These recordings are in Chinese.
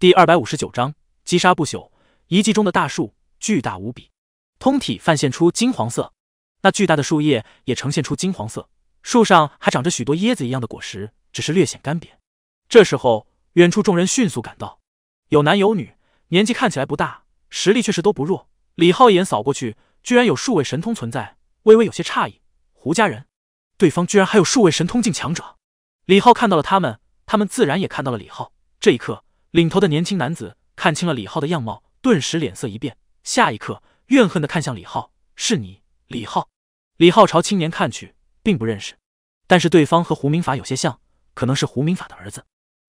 第二百五十九章击杀不朽。遗迹中的大树巨大无比，通体泛现出金黄色，那巨大的树叶也呈现出金黄色，树上还长着许多椰子一样的果实，只是略显干瘪。这时候，远处众人迅速赶到，有男有女，年纪看起来不大，实力却是都不弱。李浩一眼扫过去，居然有数位神通存在，微微有些诧异。胡家人，对方居然还有数位神通境强者。李浩看到了他们，他们自然也看到了李浩。这一刻，领头的年轻男子看清了李浩的样貌，顿时脸色一变，下一刻怨恨的看向李浩：“是你，李浩？”李浩朝青年看去，并不认识，但是对方和胡明法有些像，可能是胡明法的儿子。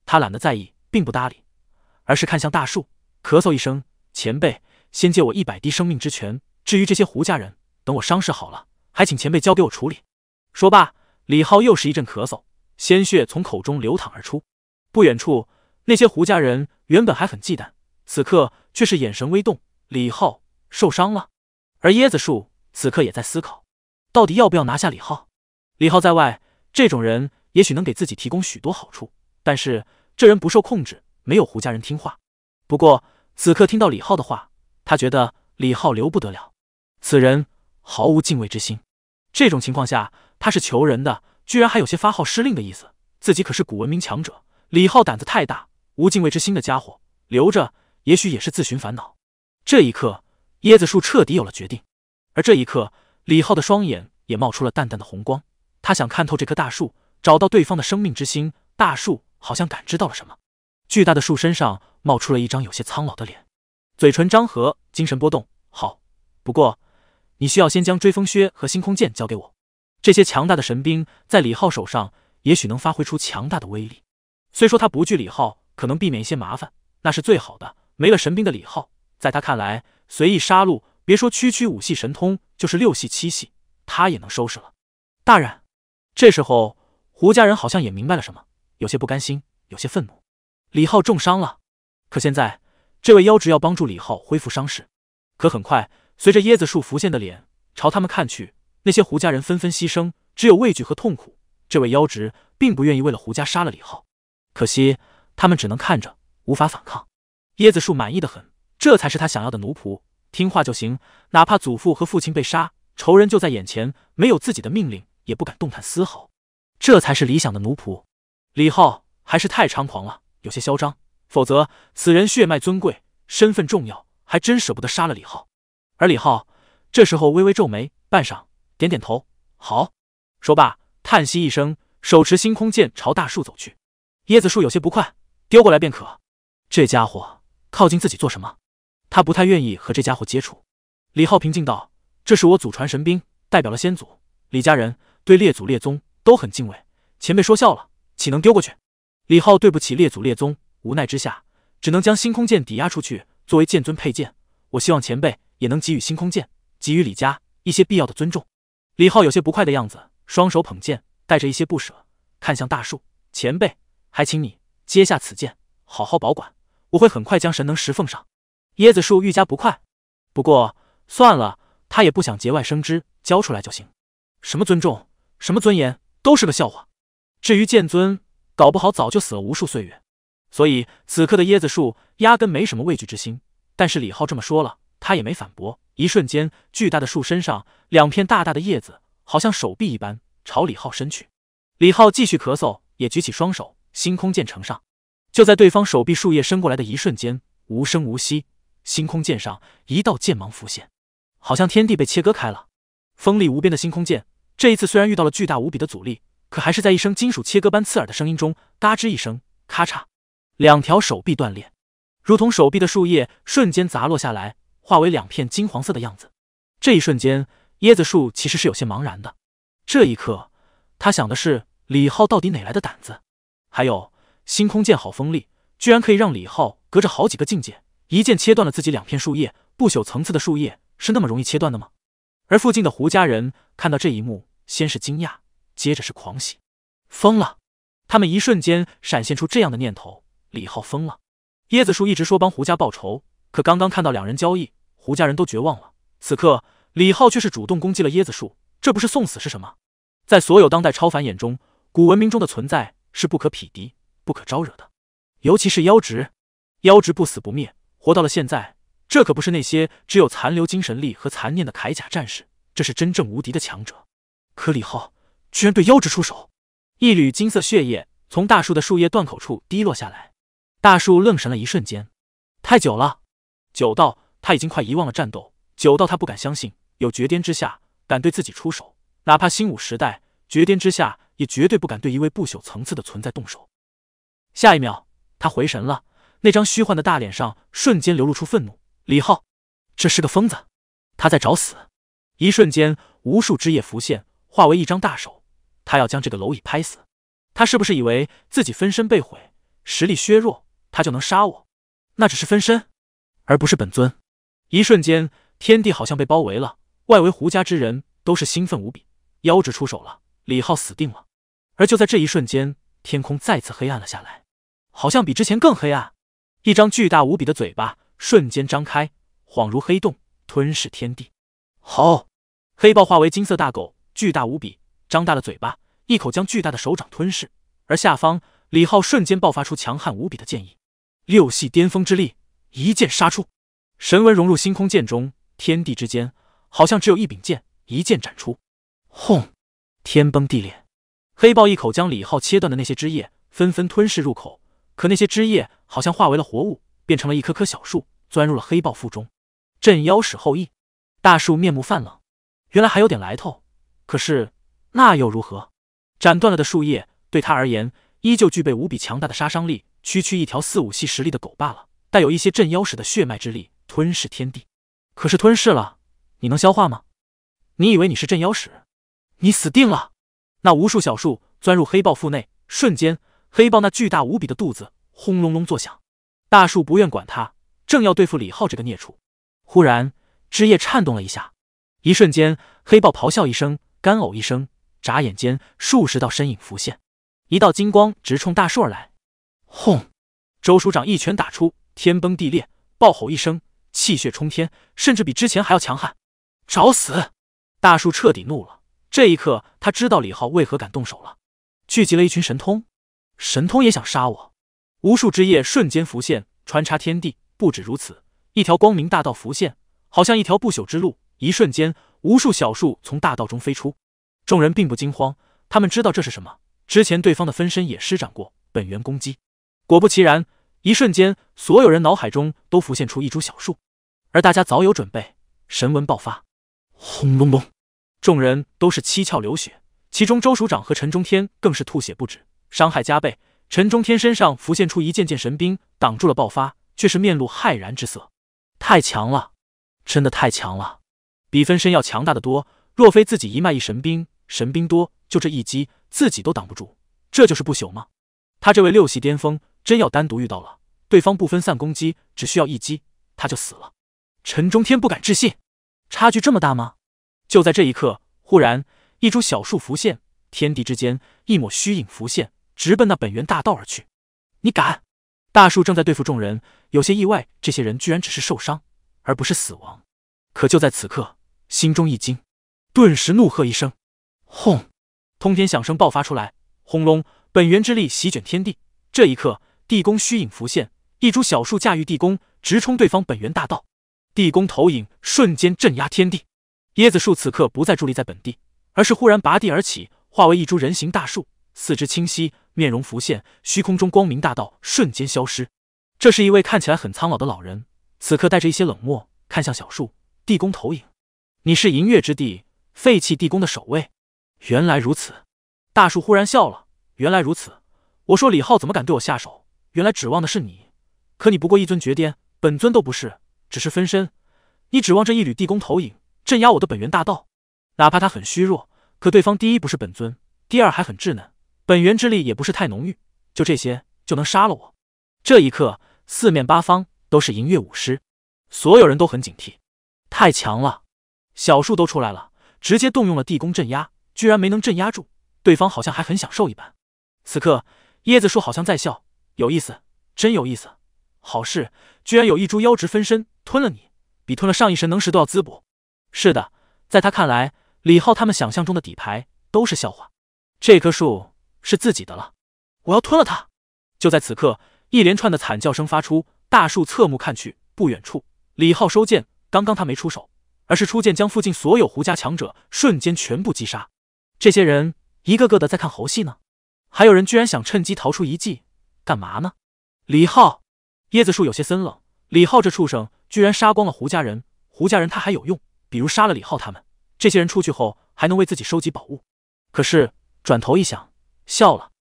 他懒得在意，并不搭理，而是看向大树，咳嗽一声：“前辈，先借我一百滴生命之泉。至于这些胡家人，等我伤势好了，还请前辈交给我处理。”说罢，李浩又是一阵咳嗽。鲜血从口中流淌而出，不远处那些胡家人原本还很忌惮，此刻却是眼神微动。李浩受伤了，而椰子树此刻也在思考，到底要不要拿下李浩。李浩在外，这种人也许能给自己提供许多好处，但是这人不受控制，没有胡家人听话。不过此刻听到李浩的话，他觉得李浩留不得了，此人毫无敬畏之心。这种情况下，他是求人的。居然还有些发号施令的意思，自己可是古文明强者。李浩胆子太大，无敬畏之心的家伙留着，也许也是自寻烦恼。这一刻，椰子树彻底有了决定。而这一刻，李浩的双眼也冒出了淡淡的红光，他想看透这棵大树，找到对方的生命之心。大树好像感知到了什么，巨大的树身上冒出了一张有些苍老的脸，嘴唇张合，精神波动。好，不过你需要先将追风靴和星空剑交给我。这些强大的神兵在李浩手上，也许能发挥出强大的威力。虽说他不惧李浩，可能避免一些麻烦，那是最好的。没了神兵的李浩，在他看来，随意杀戮，别说区区五系神通，就是六系、七系，他也能收拾了。大人，这时候胡家人好像也明白了什么，有些不甘心，有些愤怒。李浩重伤了，可现在这位妖执要帮助李浩恢复伤势。可很快，随着椰子树浮现的脸朝他们看去。那些胡家人纷纷牺牲，只有畏惧和痛苦。这位妖直并不愿意为了胡家杀了李浩，可惜他们只能看着，无法反抗。椰子树满意的很，这才是他想要的奴仆，听话就行，哪怕祖父和父亲被杀，仇人就在眼前，没有自己的命令也不敢动弹丝毫，这才是理想的奴仆。李浩还是太猖狂了，有些嚣张，否则此人血脉尊贵，身份重要，还真舍不得杀了李浩。而李浩这时候微微皱眉，半晌。点点头，好。说罢，叹息一声，手持星空剑朝大树走去。椰子树有些不快，丢过来便可。这家伙靠近自己做什么？他不太愿意和这家伙接触。李浩平静道：“这是我祖传神兵，代表了先祖。李家人对列祖列宗都很敬畏。前辈说笑了，岂能丢过去？”李浩对不起列祖列宗，无奈之下，只能将星空剑抵押出去，作为剑尊佩剑。我希望前辈也能给予星空剑，给予李家一些必要的尊重。李浩有些不快的样子，双手捧剑，带着一些不舍，看向大树前辈，还请你接下此剑，好好保管。我会很快将神能石奉上。椰子树愈加不快，不过算了，他也不想节外生枝，交出来就行。什么尊重，什么尊严，都是个笑话。至于剑尊，搞不好早就死了无数岁月。所以此刻的椰子树压根没什么畏惧之心。但是李浩这么说了，他也没反驳。一瞬间，巨大的树身上两片大大的叶子，好像手臂一般，朝李浩伸去。李浩继续咳嗽，也举起双手，星空剑呈上。就在对方手臂树叶伸过来的一瞬间，无声无息，星空剑上一道剑芒浮现，好像天地被切割开了。锋利无边的星空剑，这一次虽然遇到了巨大无比的阻力，可还是在一声金属切割般刺耳的声音中，嘎吱一声，咔嚓，两条手臂断裂，如同手臂的树叶瞬间砸落下来。化为两片金黄色的样子。这一瞬间，椰子树其实是有些茫然的。这一刻，他想的是李浩到底哪来的胆子？还有星空剑好锋利，居然可以让李浩隔着好几个境界，一剑切断了自己两片树叶。不朽层次的树叶是那么容易切断的吗？而附近的胡家人看到这一幕，先是惊讶，接着是狂喜。疯了！他们一瞬间闪现出这样的念头：李浩疯了。椰子树一直说帮胡家报仇，可刚刚看到两人交易。胡家人都绝望了。此刻，李浩却是主动攻击了椰子树，这不是送死是什么？在所有当代超凡眼中，古文明中的存在是不可匹敌、不可招惹的，尤其是妖植。妖植不死不灭，活到了现在，这可不是那些只有残留精神力和残念的铠甲战士，这是真正无敌的强者。可李浩居然对妖植出手，一缕金色血液从大树的树叶断口处滴落下来，大树愣神了一瞬间，太久了，久到他已经快遗忘了战斗，久到他不敢相信有绝巅之下敢对自己出手，哪怕新武时代绝巅之下也绝对不敢对一位不朽层次的存在动手。下一秒，他回神了，那张虚幻的大脸上瞬间流露出愤怒。李浩，这是个疯子，他在找死！一瞬间，无数枝叶浮现，化为一张大手，他要将这个蝼蚁拍死。他是不是以为自己分身被毁，实力削弱，他就能杀我？那只是分身，而不是本尊。一瞬间，天地好像被包围了，外围胡家之人都是兴奋无比。妖质出手了，李浩死定了。而就在这一瞬间，天空再次黑暗了下来。好像比之前更黑暗，一张巨大无比的嘴巴瞬间张开，恍如黑洞，吞噬天地。好，黑豹化为金色大狗，巨大无比，张大了嘴巴，一口将巨大的手掌吞噬。而下方，李浩瞬间爆发出强悍无比的剑意，六系巅峰之力，一剑杀出，神纹融入星空剑中，天地之间好像只有一柄剑，一剑斩出。轰！天崩地裂，黑豹一口将李浩切断的那些枝叶纷纷吞噬入口。可那些枝叶好像化为了活物，变成了一棵棵小树，钻入了黑豹腹中。镇妖使后裔，大树面目泛冷，原来还有点来头。可是那又如何？斩断了的树叶对他而言，依旧具备无比强大的杀伤力。区区一条四五系实力的狗罢了，带有一些镇妖使的血脉之力，吞噬天地。可是吞噬了，你能消化吗？你以为你是镇妖使？你死定了！那无数小树钻入黑豹腹内，瞬间。黑豹那巨大无比的肚子轰隆隆作响，大树不愿管他，正要对付李浩这个孽畜。忽然，枝叶颤动了一下，一瞬间，黑豹咆哮一声，干呕一声，眨眼间，数十道身影浮现，一道金光直冲大树而来。轰！周署长一拳打出，天崩地裂，暴吼一声，气血冲天，甚至比之前还要强悍。找死！大树彻底怒了。这一刻，他知道李浩为何敢动手了，聚集了一群神通。神通也想杀我，无数枝叶瞬间浮现，穿插天地。不止如此，一条光明大道浮现，好像一条不朽之路。一瞬间，无数小树从大道中飞出。众人并不惊慌，他们知道这是什么。之前对方的分身也施展过本源攻击。果不其然，一瞬间，所有人脑海中都浮现出一株小树，而大家早有准备，神纹爆发，轰隆隆，众人都是七窍流血，其中周署长和陈中天更是吐血不止。伤害加倍，陈中天身上浮现出一件件神兵，挡住了爆发，却是面露骇然之色。太强了，真的太强了，比分身要强大的多。若非自己一脉一神兵，神兵多，就这一击自己都挡不住。这就是不朽吗？他这位六系巅峰，真要单独遇到了，对方不分散攻击，只需要一击，他就死了。陈中天不敢置信，差距这么大吗？就在这一刻，忽然一株小树浮现，天地之间一抹虚影浮现。直奔那本源大道而去！你敢！大树正在对付众人，有些意外，这些人居然只是受伤，而不是死亡。可就在此刻，心中一惊，顿时怒喝一声：“轰！”通天响声爆发出来，轰隆！本源之力席卷天地。这一刻，地宫虚影浮现，一株小树驾驭地宫，直冲对方本源大道。地宫投影瞬间镇压天地。椰子树此刻不再伫立在本地，而是忽然拔地而起，化为一株人形大树。四肢清晰，面容浮现，虚空中光明大道瞬间消失。这是一位看起来很苍老的老人，此刻带着一些冷漠，看向小树。地宫投影，你是银月之地废弃地宫的守卫？原来如此。大树忽然笑了。原来如此。我说李浩怎么敢对我下手？原来指望的是你。可你不过一尊绝巅，本尊都不是，只是分身。你指望这一缕地宫投影镇压我的本源大道？哪怕他很虚弱，可对方第一不是本尊，第二还很稚嫩。本源之力也不是太浓郁，就这些就能杀了我？这一刻，四面八方都是银月武师，所有人都很警惕。太强了，小树都出来了，直接动用了地宫镇压，居然没能镇压住对方，好像还很享受一般。此刻，椰子树好像在笑，有意思，真有意思。好事，居然有一株妖植分身吞了你，比吞了上一神能石都要滋补。是的，在他看来，李浩他们想象中的底牌都是笑话。这棵树。是自己的了，我要吞了它！就在此刻，一连串的惨叫声发出，大树侧目看去，不远处，李浩收剑，刚刚他没出手，而是出剑将附近所有胡家强者瞬间全部击杀。这些人一个个的在看猴戏呢，还有人居然想趁机逃出一计，干嘛呢？李浩，椰子树有些森冷。李浩这畜生居然杀光了胡家人，胡家人他还有用，比如杀了李浩他们，这些人出去后还能为自己收集宝物。可是转头一想，笑了，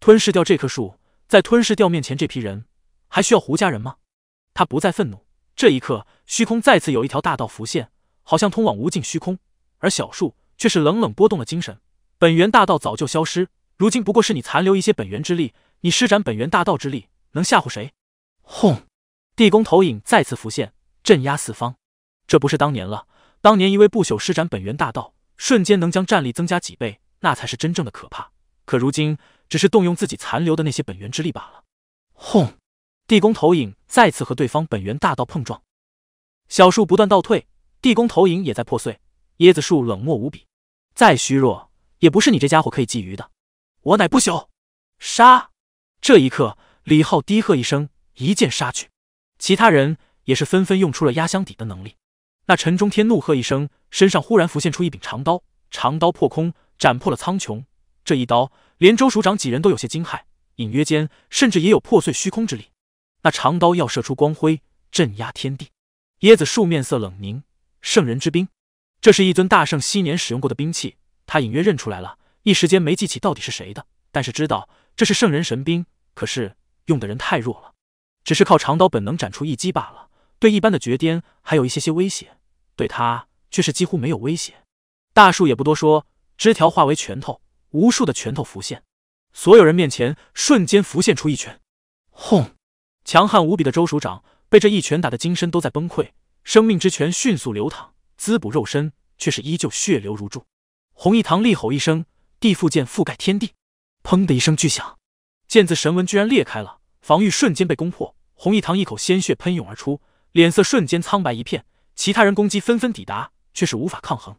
吞噬掉这棵树，在吞噬掉面前这批人，还需要胡家人吗？他不再愤怒。这一刻，虚空再次有一条大道浮现，好像通往无尽虚空，而小树却是冷冷波动了精神。本源大道早就消失，如今不过是你残留一些本源之力。你施展本源大道之力，能吓唬谁？轰！地宫投影再次浮现，镇压四方。这不是当年了，当年一位不朽施展本源大道，瞬间能将战力增加几倍，那才是真正的可怕。可如今只是动用自己残留的那些本源之力罢了。轰！地宫投影再次和对方本源大道碰撞，小树不断倒退，地宫投影也在破碎。椰子树冷漠无比，再虚弱。也不是你这家伙可以觊觎的，我乃不朽！杀！这一刻，李浩低喝一声，一剑杀去。其他人也是纷纷用出了压箱底的能力。那陈中天怒喝一声，身上忽然浮现出一柄长刀，长刀破空，斩破了苍穹。这一刀，连周署长几人都有些惊骇，隐约间甚至也有破碎虚空之力。那长刀要射出光辉，镇压天地。椰子树面色冷凝，圣人之兵，这是一尊大圣昔年使用过的兵器。他隐约认出来了，一时间没记起到底是谁的，但是知道这是圣人神兵。可是用的人太弱了，只是靠长刀本能斩出一击罢了，对一般的绝巅还有一些些威胁，对他却是几乎没有威胁。大树也不多说，枝条化为拳头，无数的拳头浮现，所有人面前瞬间浮现出一拳，轰！强悍无比的周署长被这一拳打得精神都在崩溃，生命之泉迅速流淌，滋补肉身，却是依旧血流如注。红一堂厉吼一声，地缚剑覆盖天地，砰的一声巨响，剑字神纹居然裂开了，防御瞬间被攻破。红一堂一口鲜血喷涌而出，脸色瞬间苍白一片。其他人攻击纷纷抵达，却是无法抗衡。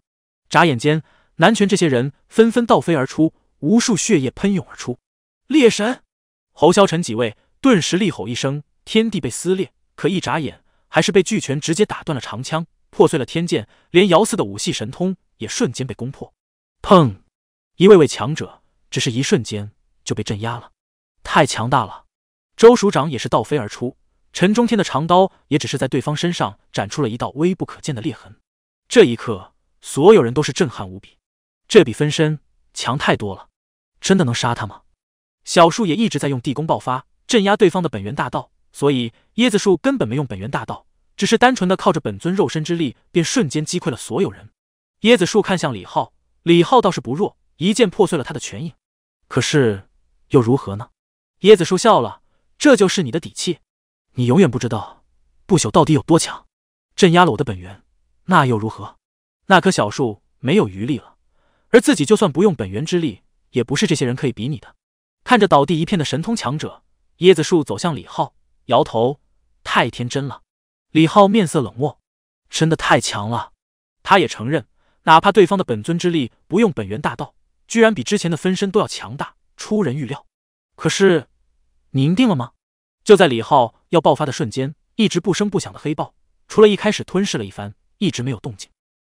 眨眼间，南拳这些人纷纷倒飞而出，无数血液喷涌而出。猎神侯萧晨几位顿时厉吼一声，天地被撕裂。可一眨眼，还是被巨拳直接打断了长枪，破碎了天剑，连姚四的武系神通也瞬间被攻破。砰！一位位强者只是一瞬间就被镇压了，太强大了。周署长也是倒飞而出，陈中天的长刀也只是在对方身上斩出了一道微不可见的裂痕。这一刻，所有人都是震撼无比，这比分身强太多了。真的能杀他吗？小树也一直在用地宫爆发镇压对方的本源大道，所以椰子树根本没用本源大道，只是单纯的靠着本尊肉身之力，便瞬间击溃了所有人。椰子树看向李浩。李浩倒是不弱，一剑破碎了他的拳影。可是又如何呢？椰子树笑了，这就是你的底气。你永远不知道不朽到底有多强。镇压了我的本源，那又如何？那棵小树没有余力了，而自己就算不用本源之力，也不是这些人可以比拟的。看着倒地一片的神通强者，椰子树走向李浩，摇头：“太天真了。”李浩面色冷漠：“真的太强了。”他也承认。哪怕对方的本尊之力不用本源大道，居然比之前的分身都要强大，出人预料。可是，你赢定了吗？就在李浩要爆发的瞬间，一直不声不响的黑豹，除了一开始吞噬了一番，一直没有动静。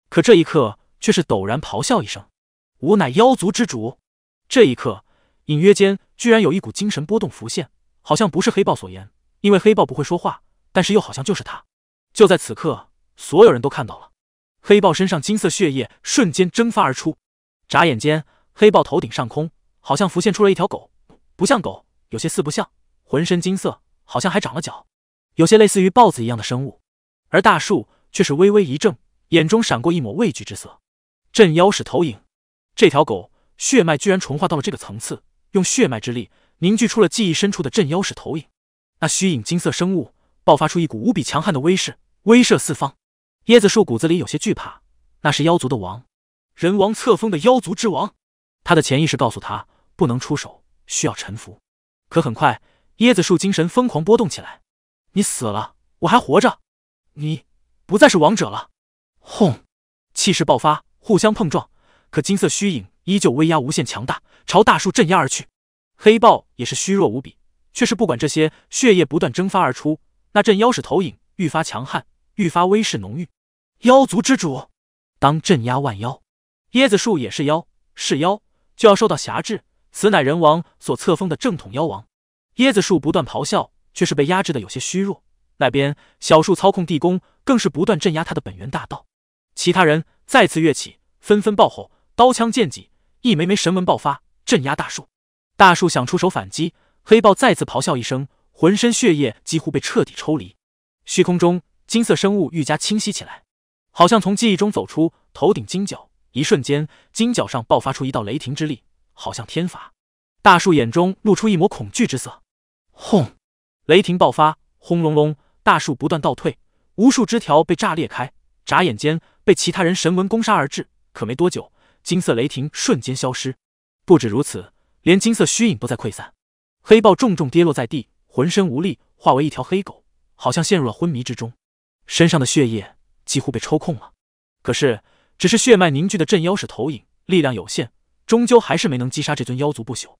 可这一刻，却是陡然咆哮一声：“吾乃妖族之主！”这一刻，隐约间居然有一股精神波动浮现，好像不是黑豹所言，因为黑豹不会说话，但是又好像就是他。就在此刻，所有人都看到了。黑豹身上金色血液瞬间蒸发而出，眨眼间，黑豹头顶上空好像浮现出了一条狗，不像狗，有些似不像，浑身金色，好像还长了脚，有些类似于豹子一样的生物。而大树却是微微一怔，眼中闪过一抹畏惧之色。镇妖使投影，这条狗血脉居然纯化到了这个层次，用血脉之力凝聚出了记忆深处的镇妖使投影。那虚影金色生物爆发出一股无比强悍的威势，威慑四方。椰子树骨子里有些惧怕，那是妖族的王，人王册封的妖族之王。他的潜意识告诉他不能出手，需要臣服。可很快，椰子树精神疯狂波动起来：“你死了，我还活着，你不再是王者了。”轰！气势爆发，互相碰撞。可金色虚影依旧威压无限强大，朝大树镇压而去。黑豹也是虚弱无比，却是不管这些，血液不断蒸发而出，那镇妖使投影愈发强悍，愈发威势浓郁。妖族之主，当镇压万妖。椰子树也是妖，是妖就要受到辖制。此乃人王所册封的正统妖王。椰子树不断咆哮，却是被压制的有些虚弱。那边小树操控地宫，更是不断镇压他的本源大道。其他人再次跃起，纷纷爆吼，刀枪剑戟，一枚枚神纹爆发，镇压大树。大树想出手反击，黑豹再次咆哮一声，浑身血液几乎被彻底抽离。虚空中金色生物愈加清晰起来，好像从记忆中走出。头顶金角，一瞬间，金角上爆发出一道雷霆之力，好像天罚。大树眼中露出一抹恐惧之色。轰！雷霆爆发，轰隆隆，大树不断倒退，无数枝条被炸裂开，眨眼间被其他人神纹攻杀而至。可没多久，金色雷霆瞬间消失。不止如此，连金色虚影都在溃散。黑豹重重跌落在地，浑身无力，化为一条黑狗，好像陷入了昏迷之中，身上的血液几乎被抽空了。可是，只是血脉凝聚的镇妖使投影，力量有限，终究还是没能击杀这尊妖族不朽。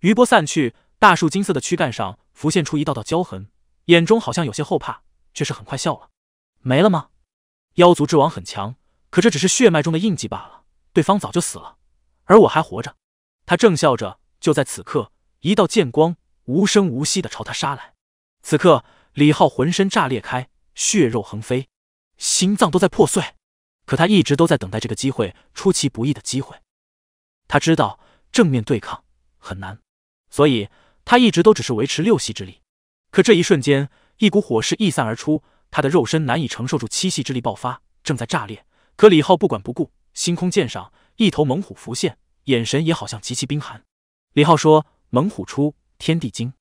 余波散去。大树金色的躯干上浮现出一道道焦痕，眼中好像有些后怕，却是很快笑了。没了吗？妖族之王很强，可这只是血脉中的印记罢了。对方早就死了，而我还活着。他正笑着，就在此刻，一道剑光无声无息的朝他杀来。此刻，李浩浑身炸裂开，血肉横飞，心脏都在破碎。可他一直都在等待这个机会，出其不意的机会。他知道正面对抗很难，所以。他一直都只是维持六系之力，可这一瞬间，一股火势溢散而出，他的肉身难以承受住七系之力爆发，正在炸裂。可李浩不管不顾，星空剑上一头猛虎浮现，眼神也好像极其冰寒。李浩说：“猛虎出，天地惊。”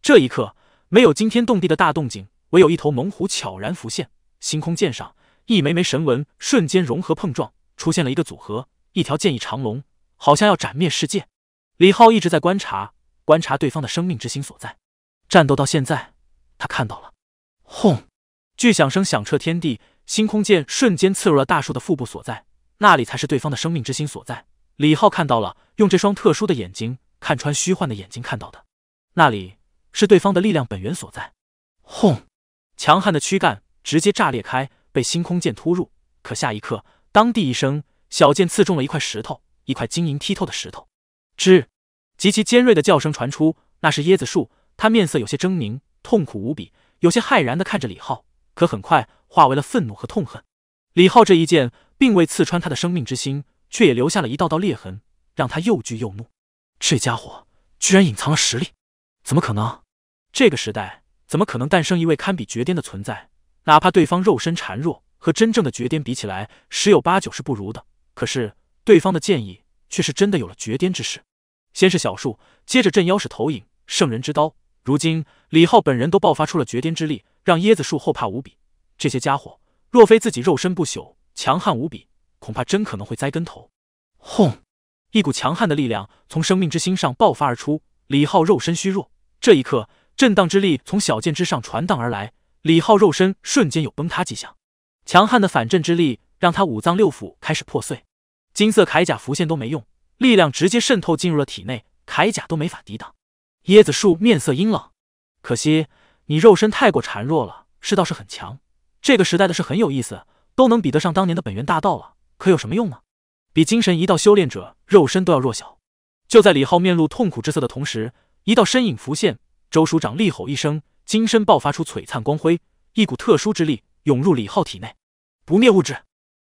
这一刻，没有惊天动地的大动静，唯有一头猛虎悄然浮现。星空剑上一枚枚神纹瞬间融合碰撞，出现了一个组合，一条剑意长龙，好像要斩灭世界。李浩一直在观察。观察对方的生命之心所在，战斗到现在，他看到了。轰！巨响声响彻天地，星空剑瞬间刺入了大树的腹部所在，那里才是对方的生命之心所在。李浩看到了，用这双特殊的眼睛看穿虚幻的眼睛看到的，那里是对方的力量本源所在。轰！强悍的躯干直接炸裂开，被星空剑突入。可下一刻，当地一声，小剑刺中了一块石头，一块晶莹剔透的石头。吱！极其尖锐的叫声传出，那是椰子树。他面色有些狰狞，痛苦无比，有些骇然的看着李浩，可很快化为了愤怒和痛恨。李浩这一剑并未刺穿他的生命之心，却也留下了一道道裂痕，让他又惧又怒。这家伙居然隐藏了实力，怎么可能？这个时代怎么可能诞生一位堪比绝巅的存在？哪怕对方肉身孱弱，和真正的绝巅比起来，十有八九是不如的。可是对方的剑意却是真的有了绝巅之势。先是小树，接着镇妖使投影，圣人之刀。如今李浩本人都爆发出了绝巅之力，让椰子树后怕无比。这些家伙若非自己肉身不朽，强悍无比，恐怕真可能会栽跟头。轰！一股强悍的力量从生命之心上爆发而出。李浩肉身虚弱，这一刻震荡之力从小剑之上传荡而来，李浩肉身瞬间有崩塌迹象。强悍的反震之力让他五脏六腑开始破碎，金色铠甲浮现都没用。力量直接渗透进入了体内，铠甲都没法抵挡。椰子树面色阴冷，可惜你肉身太过孱弱了，是倒是很强。这个时代的是很有意思，都能比得上当年的本源大道了，可有什么用呢？比精神一道修炼者肉身都要弱小。就在李浩面露痛苦之色的同时，一道身影浮现。周署长厉吼一声，金身爆发出璀璨光辉，一股特殊之力涌入李浩体内。不灭物质，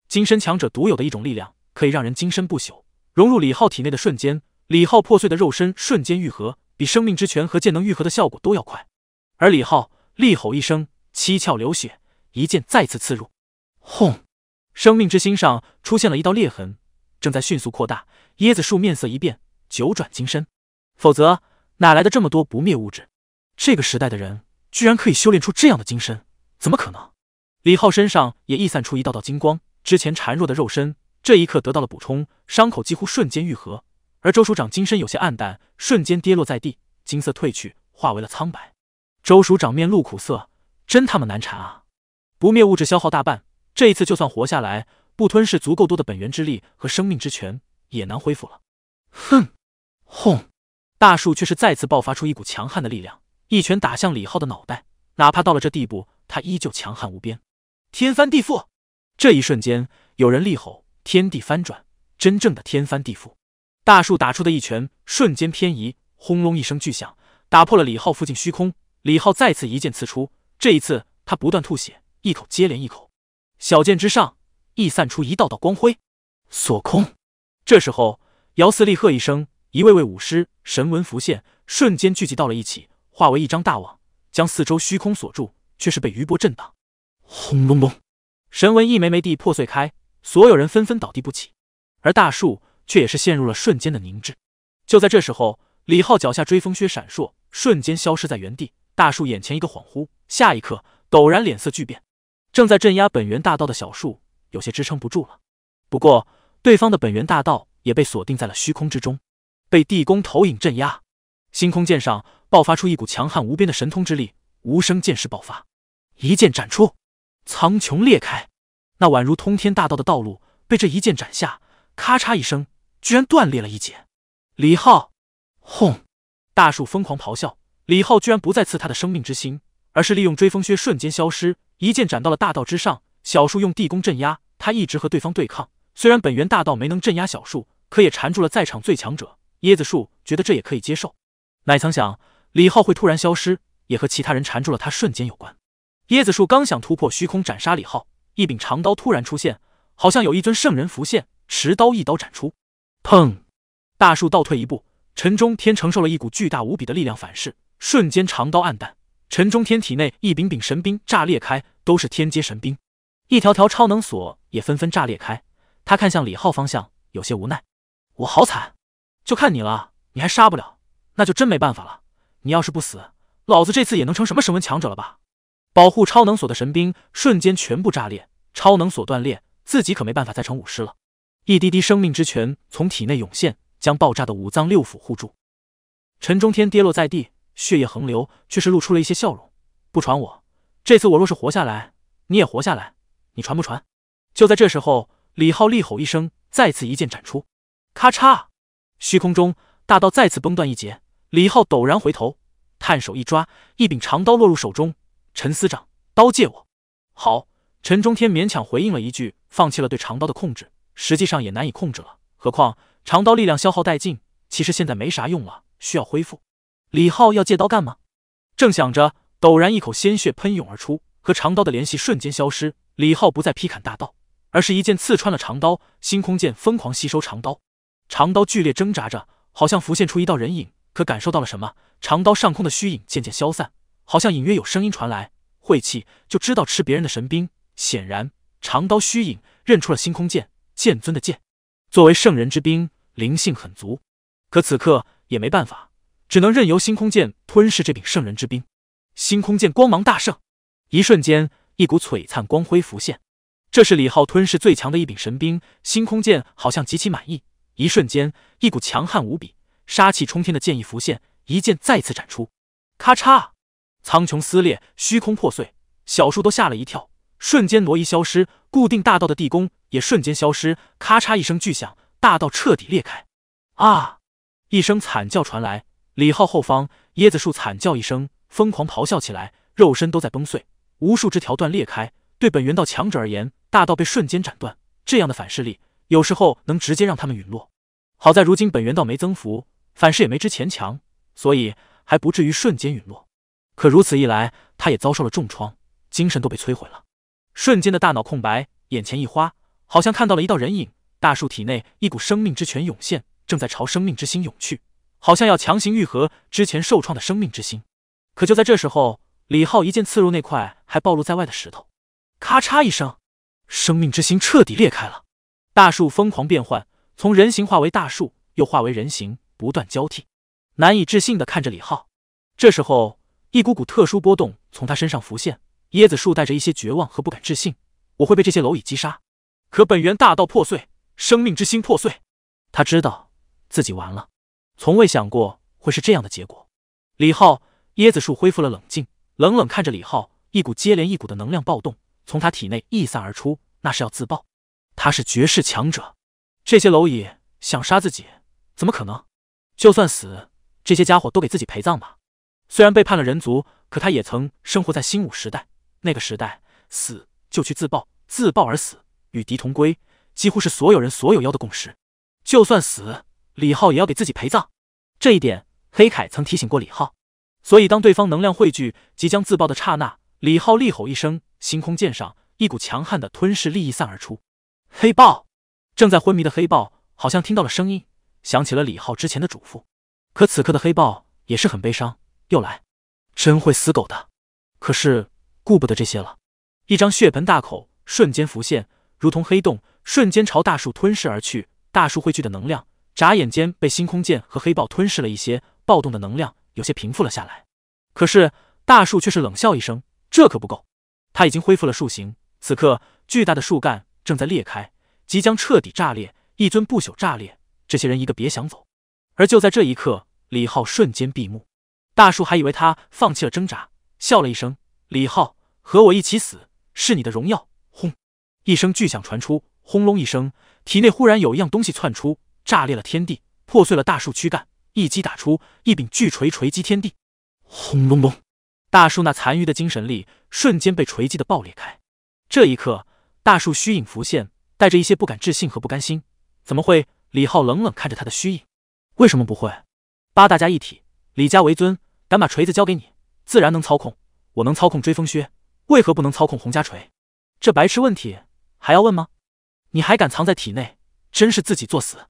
金身强者独有的一种力量，可以让人金身不朽。融入李浩体内的瞬间，李浩破碎的肉身瞬间愈合，比生命之泉和剑能愈合的效果都要快。而李浩厉吼一声，七窍流血，一剑再次刺入。轰！生命之心上出现了一道裂痕，正在迅速扩大。椰子树面色一变，九转金身。否则哪来的这么多不灭物质？这个时代的人居然可以修炼出这样的金身，怎么可能？李浩身上也溢散出一道道金光，之前孱弱的肉身。这一刻得到了补充，伤口几乎瞬间愈合，而周署长金身有些暗淡，瞬间跌落在地，金色褪去，化为了苍白。周署长面露苦涩，真他妈难缠啊！不灭物质消耗大半，这一次就算活下来，不吞噬足够多的本源之力和生命之泉，也难恢复了。哼！轰！大树却是再次爆发出一股强悍的力量，一拳打向李浩的脑袋。哪怕到了这地步，他依旧强悍无边，天翻地覆。这一瞬间，有人厉吼，天地翻转，真正的天翻地覆。大树打出的一拳瞬间偏移，轰隆一声巨响，打破了李浩附近虚空。李浩再次一剑刺出，这一次他不断吐血，一口接连一口。小剑之上溢散出一道道光辉，锁空。这时候，姚四厉喝一声，一位位武师神纹浮现，瞬间聚集到了一起，化为一张大网，将四周虚空锁住，却是被余波震荡。轰隆隆，神纹一枚枚地破碎开，所有人纷纷倒地不起，而大树却也是陷入了瞬间的凝滞。就在这时候，李浩脚下追风靴闪烁，瞬间消失在原地。大树眼前一个恍惚，下一刻陡然脸色巨变。正在镇压本源大道的小树有些支撑不住了。不过，对方的本源大道也被锁定在了虚空之中，被地宫投影镇压。星空剑上爆发出一股强悍无边的神通之力，无声剑势爆发，一剑斩出，苍穹裂开。那宛如通天大道的道路被这一剑斩下，咔嚓一声，居然断裂了一截。李浩，轰！大树疯狂咆哮。李浩居然不再刺他的生命之心，而是利用追风靴瞬间消失，一剑斩到了大道之上。小树用地宫镇压，他一直和对方对抗。虽然本源大道没能镇压小树，可也缠住了在场最强者。椰子树觉得这也可以接受，哪曾想李浩会突然消失，也和其他人缠住了他瞬间有关。椰子树刚想突破虚空斩杀李浩，一柄长刀突然出现，好像有一尊圣人浮现，持刀一刀斩出。砰！大树倒退一步，陈中天承受了一股巨大无比的力量反噬。瞬间，长刀暗淡，陈中天体内一柄柄神兵炸裂开，都是天阶神兵，一条条超能锁也纷纷炸裂开。他看向李浩方向，有些无奈：“我好惨，就看你了，你还杀不了，那就真没办法了。你要是不死，老子这次也能成什么神文强者了吧？”保护超能锁的神兵瞬间全部炸裂，超能锁断裂，自己可没办法再成武师了。一滴滴生命之泉从体内涌现，将爆炸的五脏六腑护住。陈中天跌落在地。血液横流，却是露出了一些笑容。不传我，这次我若是活下来，你也活下来，你传不传？就在这时候，李浩厉吼一声，再次一剑斩出，咔嚓！虚空中大道再次崩断一截。李浩陡然回头，探手一抓，一柄长刀落入手中。陈司长，刀借我。好，陈中天勉强回应了一句，放弃了对长刀的控制，实际上也难以控制了。何况长刀力量消耗殆尽，其实现在没啥用了，需要恢复。李浩要借刀干吗？正想着，陡然一口鲜血喷涌而出，和长刀的联系瞬间消失。李浩不再劈砍大道，而是一剑刺穿了长刀。星空剑疯狂吸收长刀，长刀剧烈挣扎着，好像浮现出一道人影。可感受到了什么？长刀上空的虚影渐渐消散，好像隐约有声音传来。晦气，就知道吃别人的神兵。显然，长刀虚影认出了星空剑，剑尊的剑。作为圣人之兵，灵性很足，可此刻也没办法。只能任由星空剑吞噬这柄圣人之兵。星空剑光芒大盛，一瞬间，一股璀璨光辉浮现。这是李浩吞噬最强的一柄神兵。星空剑好像极其满意。一瞬间，一股强悍无比、杀气冲天的剑意浮现，一剑再次斩出。咔嚓，苍穹撕裂，虚空破碎，小树都吓了一跳，瞬间挪移消失。固定大道的地宫也瞬间消失。咔嚓一声巨响，大道彻底裂开。啊！一声惨叫传来。李浩后方，椰子树惨叫一声，疯狂咆哮起来，肉身都在崩碎，无数枝条断裂开。对本源道强者而言，大道被瞬间斩断，这样的反噬力，有时候能直接让他们陨落。好在如今本源道没增幅，反噬也没之前强，所以还不至于瞬间陨落。可如此一来，他也遭受了重创，精神都被摧毁了，瞬间的大脑空白，眼前一花，好像看到了一道人影。大树体内一股生命之泉涌现，正在朝生命之心涌去。好像要强行愈合之前受创的生命之心，可就在这时候，李浩一剑刺入那块还暴露在外的石头，咔嚓一声，生命之心彻底裂开了。大树疯狂变换，从人形化为大树，又化为人形，不断交替，难以置信的看着李浩。这时候，一股股特殊波动从他身上浮现。椰子树带着一些绝望和不敢置信：“我会被这些蝼蚁击杀？可本源大道破碎，生命之心破碎，他知道自己完了。”从未想过会是这样的结果。李浩，椰子树恢复了冷静，冷冷看着李浩，一股接连一股的能量暴动从他体内溢散而出，那是要自爆。他是绝世强者，这些蝼蚁想杀自己，怎么可能？就算死，这些家伙都给自己陪葬吧。虽然背叛了人族，可他也曾生活在新武时代，那个时代，死就去自爆，自爆而死，与敌同归，几乎是所有人所有妖的共识。就算死，李浩也要给自己陪葬。这一点，黑凯曾提醒过李浩。所以，当对方能量汇聚，即将自爆的刹那，李浩厉吼一声，星空剑上一股强悍的吞噬力溢散而出。黑豹正在昏迷的黑豹，好像听到了声音，想起了李浩之前的嘱咐。可此刻的黑豹也是很悲伤，又来，真会死狗的。可是顾不得这些了，一张血盆大口瞬间浮现，如同黑洞，瞬间朝大树吞噬而去。大树汇聚的能量，眨眼间被星空剑和黑豹吞噬了一些，暴动的能量有些平复了下来。可是大树却是冷笑一声：“这可不够。”他已经恢复了树形，此刻巨大的树干正在裂开，即将彻底炸裂。一尊不朽炸裂，这些人一个别想走。而就在这一刻，李浩瞬间闭目。大树还以为他放弃了挣扎，笑了一声：“李浩，和我一起死，是你的荣耀。”轰！一声巨响传出，轰隆一声。体内忽然有一样东西窜出，炸裂了天地，破碎了大树躯干，一击打出，一柄巨锤锤击天地，轰隆隆，大树那残余的精神力瞬间被锤击的爆裂开。这一刻，大树虚影浮现，带着一些不敢置信和不甘心。怎么会？李浩冷冷看着他的虚影，为什么不会？八大家一体，李家为尊，敢把锤子交给你，自然能操控。我能操控追风靴，为何不能操控洪家锤？这白痴问题还要问吗？你还敢藏在体内，真是自己作死！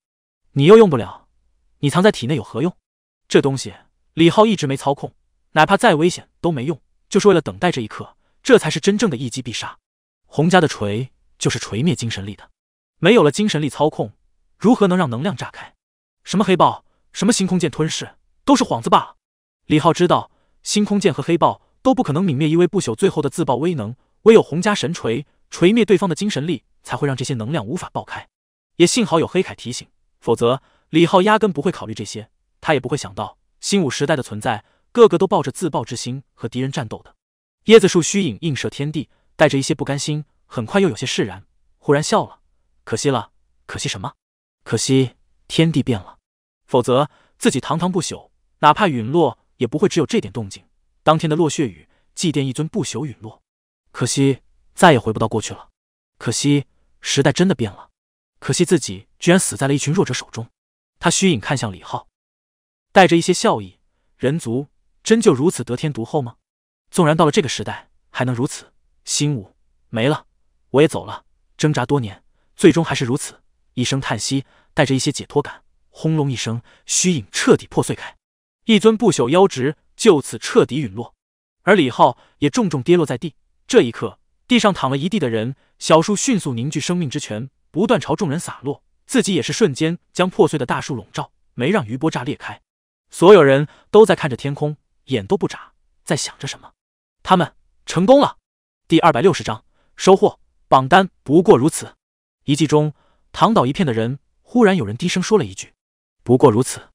你又用不了，你藏在体内有何用？这东西李浩一直没操控，哪怕再危险都没用，就是为了等待这一刻，这才是真正的一击必杀。洪家的锤就是锤灭精神力的，没有了精神力操控，如何能让能量炸开？什么黑豹，什么星空剑吞噬，都是幌子罢了。李浩知道，星空剑和黑豹都不可能泯灭一位不朽最后的自爆威能，唯有洪家神锤锤灭对方的精神力。才会让这些能量无法爆开，也幸好有黑凯提醒，否则李浩压根不会考虑这些，他也不会想到新武时代的存在，个个都抱着自爆之心和敌人战斗的。椰子树虚影映射天地，带着一些不甘心，很快又有些释然，忽然笑了。可惜了，可惜什么？可惜天地变了，否则自己堂堂不朽，哪怕陨落也不会只有这点动静。当天的落血雨，祭奠一尊不朽陨落，可惜再也回不到过去了，可惜。时代真的变了，可惜自己居然死在了一群弱者手中。他虚影看向李浩，带着一些笑意。人族真就如此得天独厚吗？纵然到了这个时代，还能如此？心武没了，我也走了。挣扎多年，最终还是如此。一声叹息，带着一些解脱感。轰隆一声，虚影彻底破碎开，一尊不朽妖植就此彻底陨落，而李浩也重重跌落在地。这一刻。地上躺了一地的人，小树迅速凝聚生命之泉，不断朝众人洒落，自己也是瞬间将破碎的大树笼罩，没让余波炸裂开。所有人都在看着天空，眼都不眨，在想着什么。他们成功了。第二百六十章收获榜单不过如此。遗迹中躺倒一片的人，忽然有人低声说了一句：“不过如此。”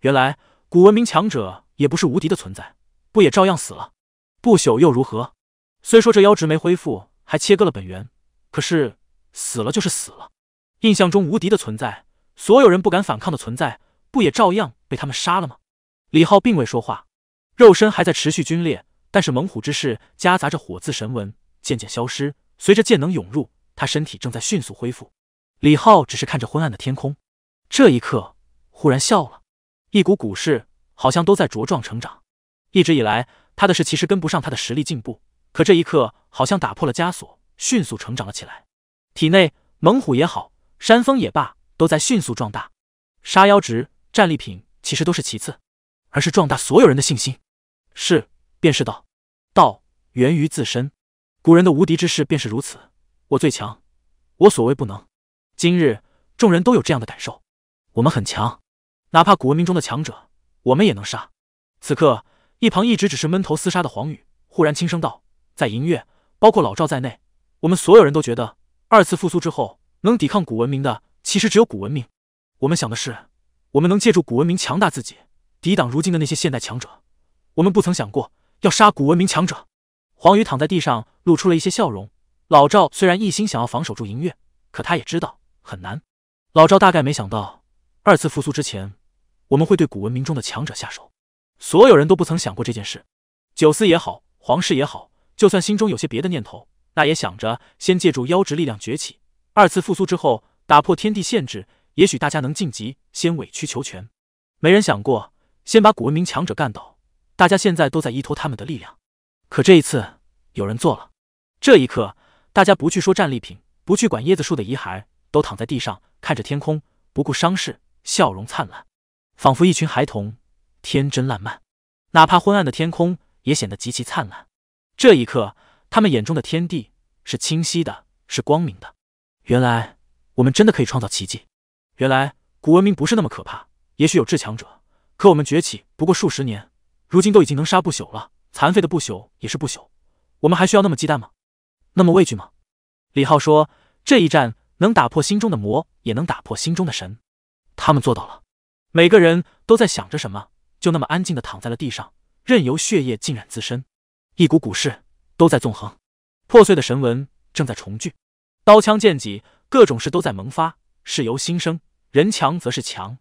原来古文明强者也不是无敌的存在，不也照样死了？不朽又如何？虽说这妖值没恢复，还切割了本源，可是死了就是死了。印象中无敌的存在，所有人不敢反抗的存在，不也照样被他们杀了吗？李浩并未说话，肉身还在持续皲裂，但是猛虎之势夹杂着火字神纹渐渐消失，随着剑能涌入，他身体正在迅速恢复。李浩只是看着昏暗的天空，这一刻忽然笑了，一股股势好像都在茁壮成长。一直以来，他的事其实跟不上他的实力进步。可这一刻，好像打破了枷锁，迅速成长了起来。体内猛虎也好，山峰也罢，都在迅速壮大。杀妖值、战利品其实都是其次，而是壮大所有人的信心。是，便是道。道源于自身，古人的无敌之势便是如此。我最强，我所谓不能。今日众人都有这样的感受，我们很强，哪怕古文明中的强者，我们也能杀。此刻，一旁一直只是闷头厮杀的黄宇，忽然轻声道。在银月，包括老赵在内，我们所有人都觉得，二次复苏之后能抵抗古文明的，其实只有古文明。我们想的是，我们能借助古文明强大自己，抵挡如今的那些现代强者。我们不曾想过要杀古文明强者。黄宇躺在地上，露出了一些笑容。老赵虽然一心想要防守住银月，可他也知道很难。老赵大概没想到，二次复苏之前，我们会对古文明中的强者下手。所有人都不曾想过这件事。九思也好，皇室也好。就算心中有些别的念头，那也想着先借助妖植力量崛起，二次复苏之后打破天地限制，也许大家能晋级，先委曲求全。没人想过先把古文明强者干倒，大家现在都在依托他们的力量。可这一次有人做了。这一刻，大家不去说战利品，不去管椰子树的遗骸，都躺在地上看着天空，不顾伤势，笑容灿烂，仿佛一群孩童，天真烂漫。哪怕昏暗的天空也显得极其灿烂。这一刻，他们眼中的天地是清晰的，是光明的。原来我们真的可以创造奇迹。原来古文明不是那么可怕。也许有至强者，可我们崛起不过数十年，如今都已经能杀不朽了。残废的不朽也是不朽，我们还需要那么忌惮吗？那么畏惧吗？李浩说：“这一战能打破心中的魔，也能打破心中的神。他们做到了。”每个人都在想着什么，就那么安静的躺在了地上，任由血液浸染自身。一股股势都在纵横，破碎的神纹正在重聚，刀枪剑戟各种势都在萌发，势由心生，人强则是强。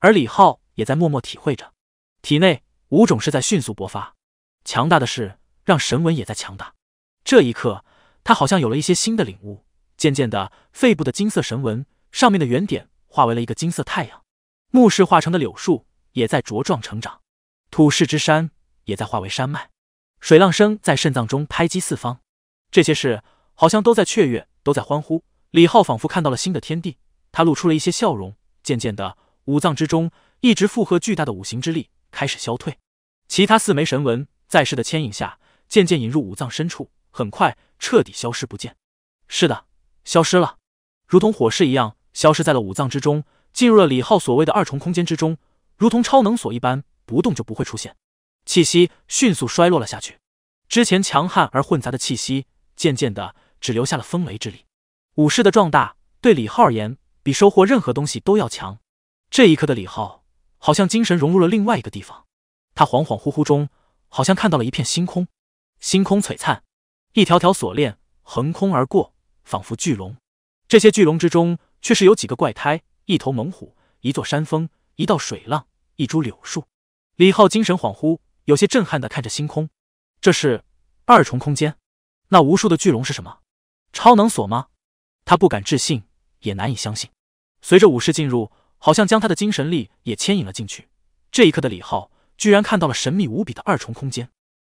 而李浩也在默默体会着，体内五种势在迅速勃发，强大的势让神纹也在强大。这一刻，他好像有了一些新的领悟。渐渐的，肺部的金色神纹上面的圆点化为了一个金色太阳，木氏化成的柳树也在茁壮成长，土氏之山也在化为山脉。水浪声在肾脏中拍击四方，这些事好像都在雀跃，都在欢呼。李浩仿佛看到了新的天地，他露出了一些笑容。渐渐的，五脏之中一直负荷巨大的五行之力开始消退，其他四枚神纹在世的牵引下，渐渐引入五脏深处，很快彻底消失不见。是的，消失了，如同火势一样，消失在了五脏之中，进入了李浩所谓的二重空间之中，如同超能锁一般，不动就不会出现。气息迅速衰落了下去，之前强悍而混杂的气息，渐渐的只留下了风雷之力。武士的壮大对李浩而言，比收获任何东西都要强。这一刻的李浩，好像精神融入了另外一个地方。他恍恍惚惚中，好像看到了一片星空，星空璀璨，一条条锁链横空而过，仿佛巨龙。这些巨龙之中，却是有几个怪胎：一头猛虎，一座山峰，一道水浪，一株柳树。李浩精神恍惚。有些震撼的看着星空，这是二重空间？那无数的巨龙是什么？超能锁吗？他不敢置信，也难以相信。随着武士进入，好像将他的精神力也牵引了进去。这一刻的李浩居然看到了神秘无比的二重空间。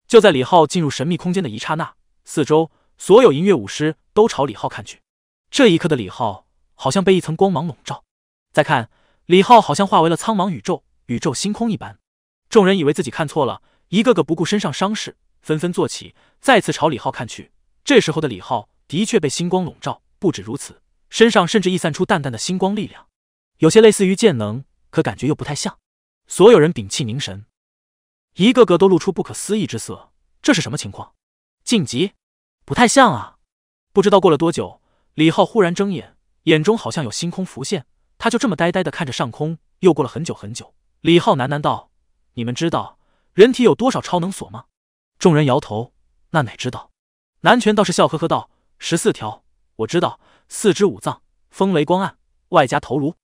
就在李浩进入神秘空间的一刹那，四周所有银月武师都朝李浩看去。这一刻的李浩好像被一层光芒笼罩。再看，李浩好像化为了苍茫宇宙、宇宙星空一般。众人以为自己看错了，一个个不顾身上伤势，纷纷坐起，再次朝李浩看去。这时候的李浩的确被星光笼罩，不止如此，身上甚至溢散出淡淡的星光力量，有些类似于剑能，可感觉又不太像。所有人屏气凝神，一个个都露出不可思议之色。这是什么情况？晋级？不太像啊！不知道过了多久，李浩忽然睁眼，眼中好像有星空浮现，他就这么呆呆的看着上空。又过了很久很久，李浩喃喃道。你们知道人体有多少超能锁吗？众人摇头，那哪知道？南拳倒是笑呵呵道：“十四条，我知道，四肢五脏，风雷光暗，外加头颅。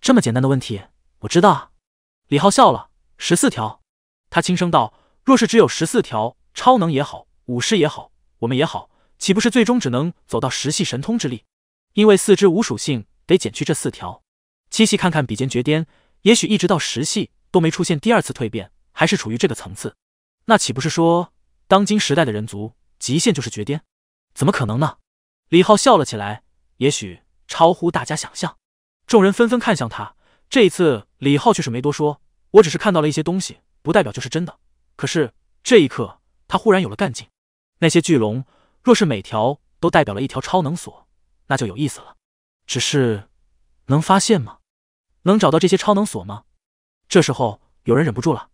这么简单的问题，我知道啊。”李浩笑了：“十四条。”他轻声道：“若是只有十四条超能也好，武士也好，我们也好，岂不是最终只能走到十系神通之力？因为四肢无属性，得减去这四条。七系看看比肩绝巅，也许一直到十系。”都没出现第二次蜕变，还是处于这个层次，那岂不是说当今时代的人族极限就是绝巅？怎么可能呢？李浩笑了起来，也许超乎大家想象。众人纷纷看向他，这一次李浩却是没多说，我只是看到了一些东西，不代表就是真的。可是这一刻，他忽然有了干劲。那些巨龙，若是每条都代表了一条超能锁，那就有意思了。只是能发现吗？能找到这些超能锁吗？这时候有人忍不住了，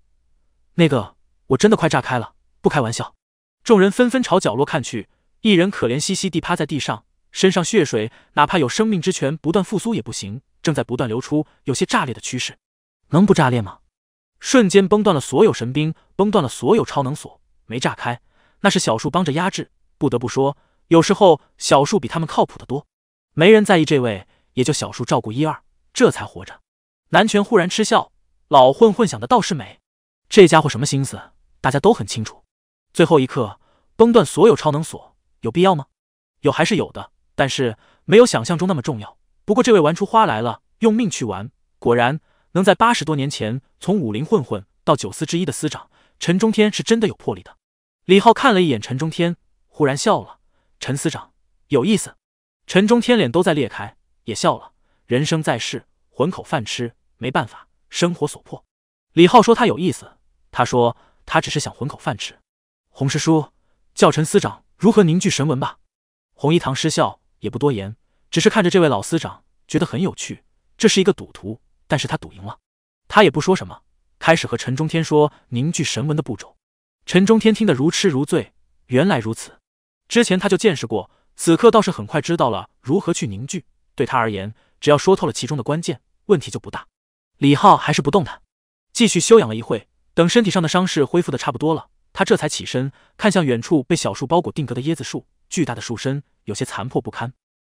那个我真的快炸开了，不开玩笑。众人纷纷朝角落看去，一人可怜兮兮地趴在地上，身上血水哪怕有生命之泉不断复苏也不行，正在不断流出，有些炸裂的趋势。能不炸裂吗？瞬间崩断了所有神兵，崩断了所有超能锁，没炸开，那是小树帮着压制。不得不说，有时候小树比他们靠谱的多。没人在意这位，也就小树照顾一二，这才活着。南拳忽然嗤笑。老混混想的倒是美，这家伙什么心思，大家都很清楚。最后一刻，崩断所有超能锁，有必要吗？有还是有的，但是没有想象中那么重要。不过这位玩出花来了，用命去玩，果然能在八十多年前从武林混混到九司之一的司长，陈中天是真的有魄力的。李浩看了一眼陈中天，忽然笑了：“陈司长有意思。”陈中天脸都在裂开，也笑了：“人生在世，混口饭吃，没办法，生活所迫。”李浩说他有意思，他说他只是想混口饭吃。洪师叔叫陈司长如何凝聚神纹吧？洪一堂失笑，也不多言，只是看着这位老司长，觉得很有趣。这是一个赌徒，但是他赌赢了，他也不说什么，开始和陈中天说凝聚神纹的步骤。陈中天听得如痴如醉，原来如此。之前他就见识过，此刻倒是很快知道了如何去凝聚。对他而言，只要说透了其中的关键，问题就不大。李浩还是不动弹，继续休养了一会。等身体上的伤势恢复的差不多了，他这才起身，看向远处被小树包裹定格的椰子树。巨大的树身有些残破不堪，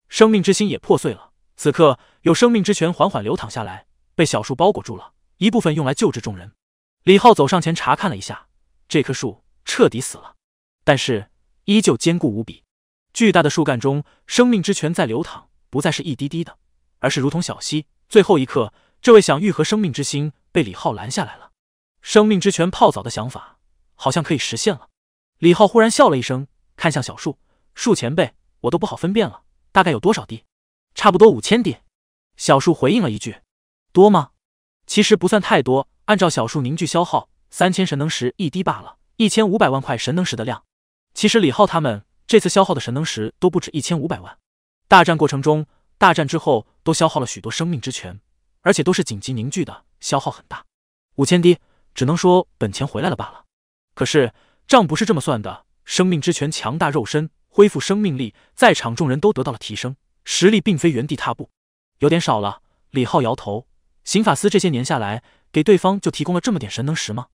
生命之心也破碎了。此刻有生命之泉缓缓流淌下来，被小树包裹住了，一部分用来救治众人。李浩走上前查看了一下。这棵树彻底死了，但是依旧坚固无比。巨大的树干中，生命之泉在流淌，不再是一滴滴的，而是如同小溪。最后一刻，这位想愈合生命之心被李浩拦下来了。生命之泉泡澡的想法好像可以实现了。李浩忽然笑了一声，看向小树：“树前辈，我都不好分辨了，大概有多少滴？差不多五千滴。”小树回应了一句：“多吗？其实不算太多，按照小树凝聚消耗。”三千神能石一滴罢了，一千五百万块神能石的量。其实李浩他们这次消耗的神能石都不止一千五百万。大战过程中，大战之后都消耗了许多生命之泉，而且都是紧急凝聚的，消耗很大。五千滴，只能说本钱回来了罢了。可是账不是这么算的，生命之泉强大肉身，恢复生命力，在场众人都得到了提升，实力并非原地踏步，有点少了。李浩摇头，刑法司这些年下来，给对方就提供了这么点神能石吗？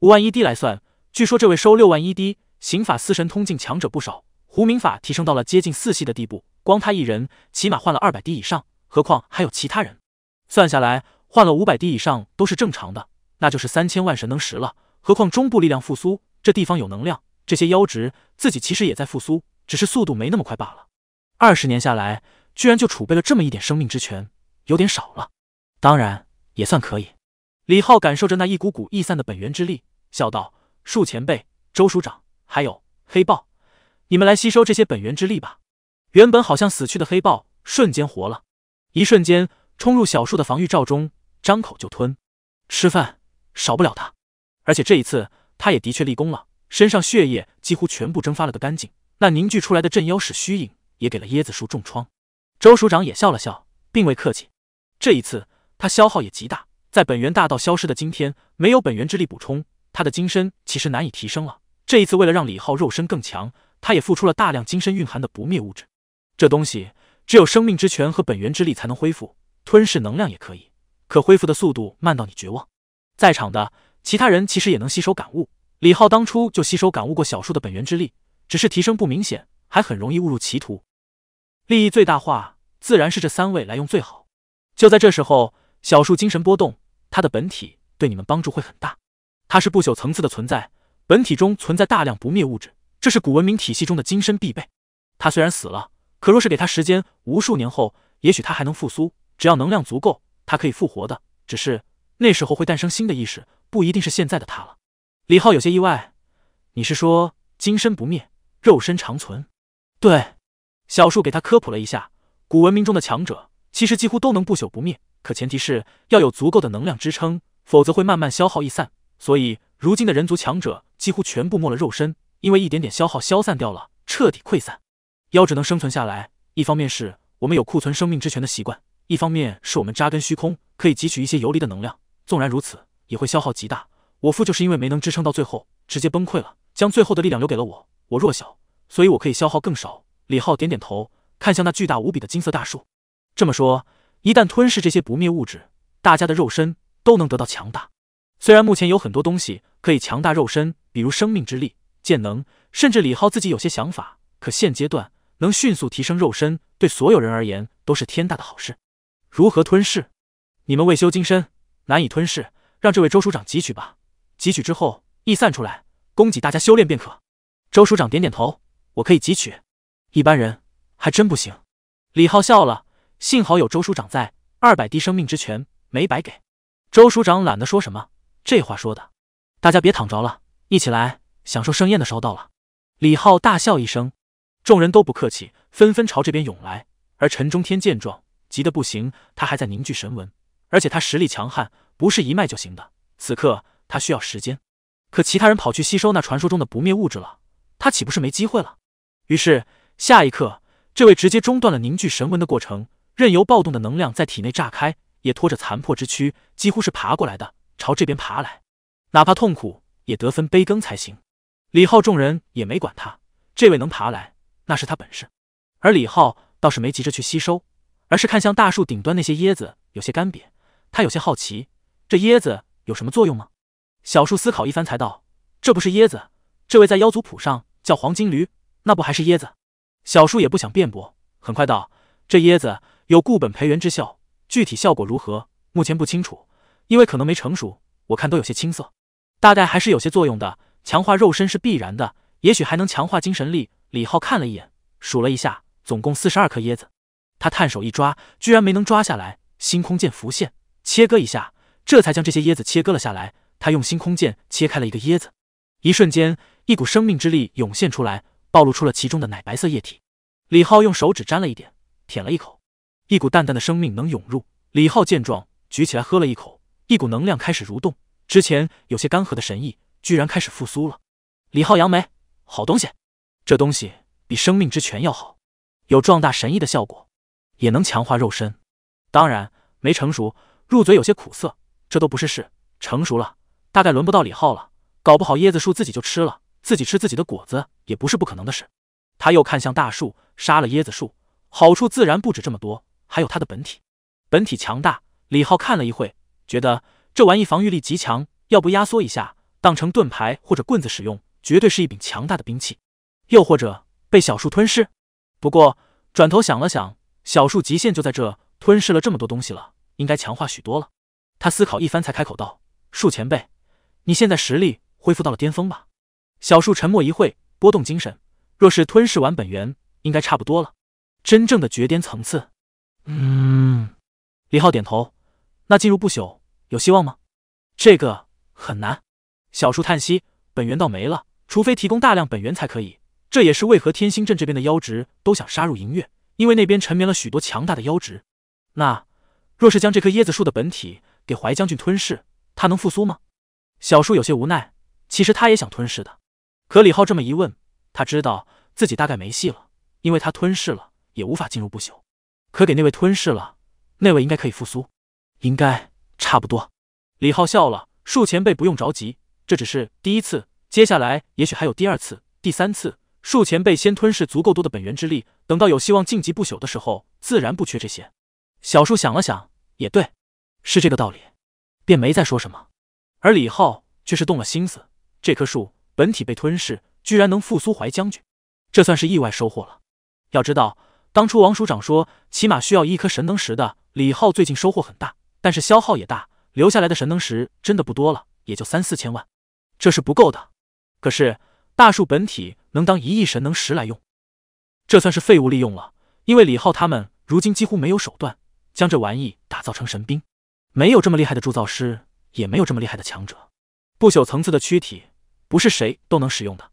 五万一滴来算，据说这位收六万一滴，刑法司神通境强者不少。胡明法提升到了接近四系的地步，光他一人起码换了二百滴以上，何况还有其他人。算下来，换了五百滴以上都是正常的，那就是三千万神能石了。何况中部力量复苏，这地方有能量，这些妖值自己其实也在复苏，只是速度没那么快罢了。二十年下来，居然就储备了这么一点生命之泉，有点少了。当然也算可以。李浩感受着那一股股溢散的本源之力。笑道：“树前辈、周署长，还有黑豹，你们来吸收这些本源之力吧。”原本好像死去的黑豹瞬间活了，一瞬间冲入小树的防御罩中，张口就吞。吃饭少不了他，而且这一次他也的确立功了，身上血液几乎全部蒸发了个干净。那凝聚出来的镇妖使虚影也给了椰子树重创。周署长也笑了笑，并未客气。这一次他消耗也极大，在本源大道消失的今天，没有本源之力补充。他的金身其实难以提升了。这一次，为了让李浩肉身更强，他也付出了大量金身蕴含的不灭物质。这东西只有生命之泉和本源之力才能恢复，吞噬能量也可以，可恢复的速度慢到你绝望。在场的其他人其实也能吸收感悟。李浩当初就吸收感悟过小树的本源之力，只是提升不明显，还很容易误入歧途。利益最大化，自然是这三位来用最好。就在这时候，小树精神波动，他的本体对你们帮助会很大。它是不朽层次的存在，本体中存在大量不灭物质，这是古文明体系中的金身必备。他虽然死了，可若是给他时间，无数年后，也许他还能复苏。只要能量足够，他可以复活的。只是那时候会诞生新的意识，不一定是现在的他了。李浩有些意外，你是说金身不灭，肉身长存？对，小树给他科普了一下，古文明中的强者其实几乎都能不朽不灭，可前提是要有足够的能量支撑，否则会慢慢消耗易散。所以，如今的人族强者几乎全部没了肉身，因为一点点消耗消散掉了，彻底溃散。妖只能生存下来，一方面是我们有库存生命之泉的习惯，一方面是我们扎根虚空，可以汲取一些游离的能量。纵然如此，也会消耗极大。我父就是因为没能支撑到最后，直接崩溃了，将最后的力量留给了我。我弱小，所以我可以消耗更少。李浩点点头，看向那巨大无比的金色大树。这么说，一旦吞噬这些不灭物质，大家的肉身都能得到强大。虽然目前有很多东西可以强大肉身，比如生命之力、剑能，甚至李浩自己有些想法，可现阶段能迅速提升肉身，对所有人而言都是天大的好事。如何吞噬？你们未修金身，难以吞噬，让这位周署长汲取吧。汲取之后溢散出来，供给大家修炼便可。周署长点点头，我可以汲取。一般人还真不行。李浩笑了，幸好有周署长在，二百滴生命之泉没白给。周署长懒得说什么，这话说的，大家别躺着了，一起来享受盛宴的时候到了。李浩大笑一声，众人都不客气，纷纷朝这边涌来。而陈中天见状，急得不行，他还在凝聚神纹，而且他实力强悍，不是一脉就行的。此刻他需要时间，可其他人跑去吸收那传说中的不灭物质了，他岂不是没机会了？于是下一刻，这位直接中断了凝聚神纹的过程，任由暴动的能量在体内炸开。也拖着残破之躯，几乎是爬过来的，朝这边爬来，哪怕痛苦也得分杯羹才行。李浩众人也没管他，这位能爬来，那是他本事。而李浩倒是没急着去吸收，而是看向大树顶端那些椰子，有些干瘪。他有些好奇，这椰子有什么作用吗？小树思考一番，才道：“这不是椰子，这位在妖族谱上叫黄金驴，那不还是椰子？”小树也不想辩驳，很快道：“这椰子有固本培元之效。”具体效果如何，目前不清楚，因为可能没成熟，我看都有些青涩，大概还是有些作用的。强化肉身是必然的，也许还能强化精神力。李浩看了一眼，数了一下，总共四十二颗椰子。他探手一抓，居然没能抓下来。星空剑浮现，切割一下，这才将这些椰子切割了下来。他用星空剑切开了一个椰子，一瞬间，一股生命之力涌现出来，暴露出了其中的奶白色液体。李浩用手指沾了一点，舔了一口。一股淡淡的生命能涌入，李浩见状，举起来喝了一口，一股能量开始蠕动，之前有些干涸的神意居然开始复苏了。李浩扬眉，好东西，这东西比生命之泉要好，有壮大神意的效果，也能强化肉身。当然没成熟，入嘴有些苦涩，这都不是事。成熟了，大概轮不到李浩了，搞不好椰子树自己就吃了，自己吃自己的果子也不是不可能的事。他又看向大树，杀了椰子树，好处自然不止这么多。还有它的本体，本体强大。李浩看了一会，觉得这玩意防御力极强，要不压缩一下，当成盾牌或者棍子使用，绝对是一柄强大的兵器。又或者被小树吞噬。不过转头想了想，小树极限就在这，吞噬了这么多东西了，应该强化许多了。他思考一番，才开口道：“树前辈，你现在实力恢复到了巅峰吧？”小树沉默一会，波动精神，若是吞噬完本源，应该差不多了。真正的绝巅层次。嗯，李浩点头。那进入不朽有希望吗？这个很难。小树叹息，本源倒没了，除非提供大量本源才可以。这也是为何天星镇这边的妖植都想杀入银月，因为那边沉眠了许多强大的妖植。那若是将这棵椰子树的本体给怀将军吞噬，他能复苏吗？小树有些无奈。其实他也想吞噬的，可李浩这么一问，他知道自己大概没戏了，因为他吞噬了也无法进入不朽。可给那位吞噬了，那位应该可以复苏，应该差不多。李浩笑了，树前辈不用着急，这只是第一次，接下来也许还有第二次、第三次。树前辈先吞噬足够多的本源之力，等到有希望晋级不朽的时候，自然不缺这些。小树想了想，也对，是这个道理，便没再说什么。而李浩却是动了心思，这棵树本体被吞噬，居然能复苏怀将军，这算是意外收获了。要知道。当初王署长说，起码需要一颗神能石的。李浩最近收获很大，但是消耗也大，留下来的神能石真的不多了，也就三四千万，这是不够的。可是大树本体能当一亿神能石来用，这算是废物利用了。因为李浩他们如今几乎没有手段将这玩意打造成神兵，没有这么厉害的铸造师，也没有这么厉害的强者。不朽层次的躯体，不是谁都能使用的。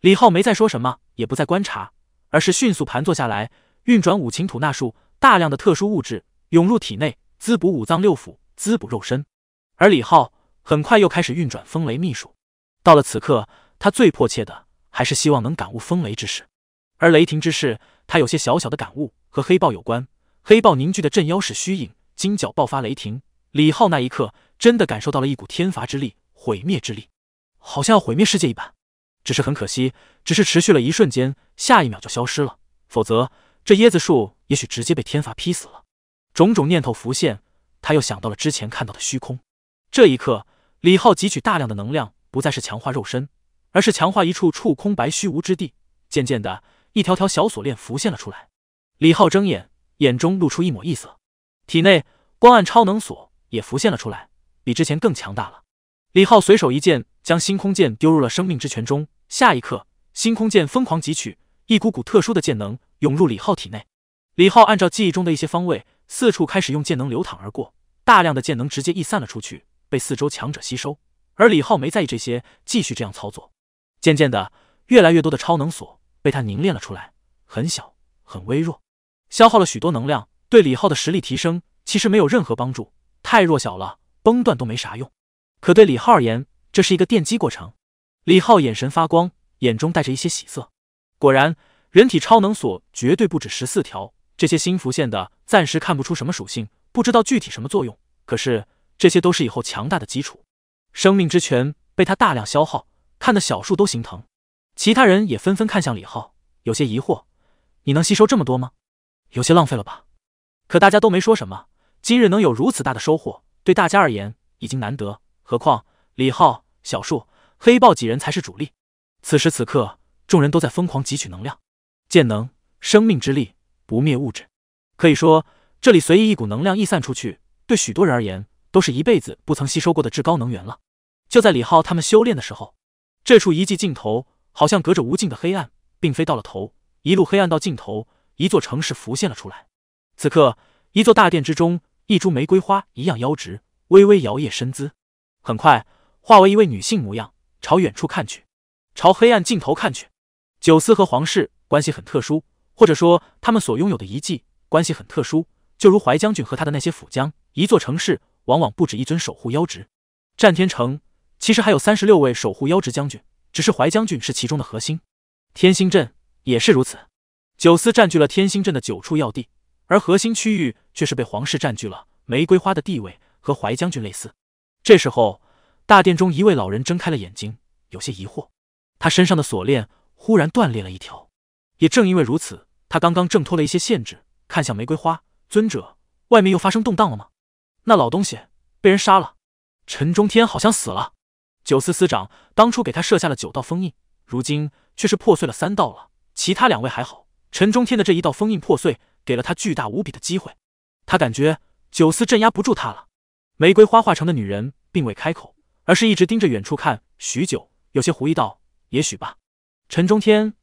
李浩没再说什么，也不再观察，而是迅速盘坐下来。运转五禽吐纳术，大量的特殊物质涌入体内，滋补五脏六腑，滋补肉身。而李浩很快又开始运转风雷秘术。到了此刻，他最迫切的还是希望能感悟风雷之事。而雷霆之事，他有些小小的感悟，和黑豹有关。黑豹凝聚的镇妖使虚影，金角爆发雷霆。李浩那一刻真的感受到了一股天罚之力，毁灭之力，好像要毁灭世界一般。只是很可惜，只是持续了一瞬间，下一秒就消失了。否则。这椰子树也许直接被天罚劈死了。种种念头浮现，他又想到了之前看到的虚空。这一刻，李浩汲取大量的能量，不再是强化肉身，而是强化一处处空白虚无之地。渐渐的，一条条小锁链浮现了出来。李浩睁眼，眼中露出一抹异色，体内光暗超能锁也浮现了出来，比之前更强大了。李浩随手一剑，将星空剑丢入了生命之泉中。下一刻，星空剑疯狂汲取，一股股特殊的剑能涌入李浩体内。李浩按照记忆中的一些方位，四处开始用剑能流淌而过，大量的剑能直接溢散了出去，被四周强者吸收。而李浩没在意这些，继续这样操作。渐渐的，越来越多的超能锁被他凝练了出来，很小，很微弱，消耗了许多能量，对李浩的实力提升其实没有任何帮助，太弱小了，崩断都没啥用。可对李浩而言，这是一个奠基过程。李浩眼神发光，眼中带着一些喜色。果然，人体超能锁绝对不止十四条，这些新浮现的暂时看不出什么属性，不知道具体什么作用。可是这些都是以后强大的基础。生命之泉被他大量消耗。看得小树都心疼，其他人也纷纷看向李浩，有些疑惑：“你能吸收这么多吗？有些浪费了吧？”可大家都没说什么。今日能有如此大的收获，对大家而言已经难得，何况李浩、小树、黑豹几人才是主力。此时此刻，众人都在疯狂汲取能量、剑能、生命之力、不灭物质。可以说，这里随意一股能量溢散出去，对许多人而言都是一辈子不曾吸收过的至高能源了。就在李浩他们修炼的时候。这处遗迹尽头，好像隔着无尽的黑暗，并非到了头，一路黑暗到尽头，一座城市浮现了出来。此刻，一座大殿之中，一株玫瑰花一样腰直，微微摇曳身姿，很快化为一位女性模样，朝远处看去，朝黑暗尽头看去。九思和皇室关系很特殊，或者说他们所拥有的遗迹关系很特殊，就如怀将军和他的那些辅将。一座城市往往不止一尊守护妖职，战天城。其实还有三十六位守护妖职将军，只是怀将军是其中的核心。天星镇也是如此，九司占据了天星镇的九处要地，而核心区域却是被皇室占据了。玫瑰花的地位和怀将军类似。这时候，大殿中一位老人睁开了眼睛，有些疑惑。他身上的锁链忽然断裂了一条，也正因为如此，他刚刚挣脱了一些限制，看向玫瑰花尊者，外面又发生动荡了吗？那老东西被人杀了，陈中天好像死了。九司司长当初给他设下了九道封印，如今却是破碎了三道了。其他两位还好，陈中天的这一道封印破碎，给了他巨大无比的机会。他感觉九司镇压不住他了。玫瑰花化成的女人并未开口，而是一直盯着远处看许久，有些狐疑道：“也许吧。”陈中天，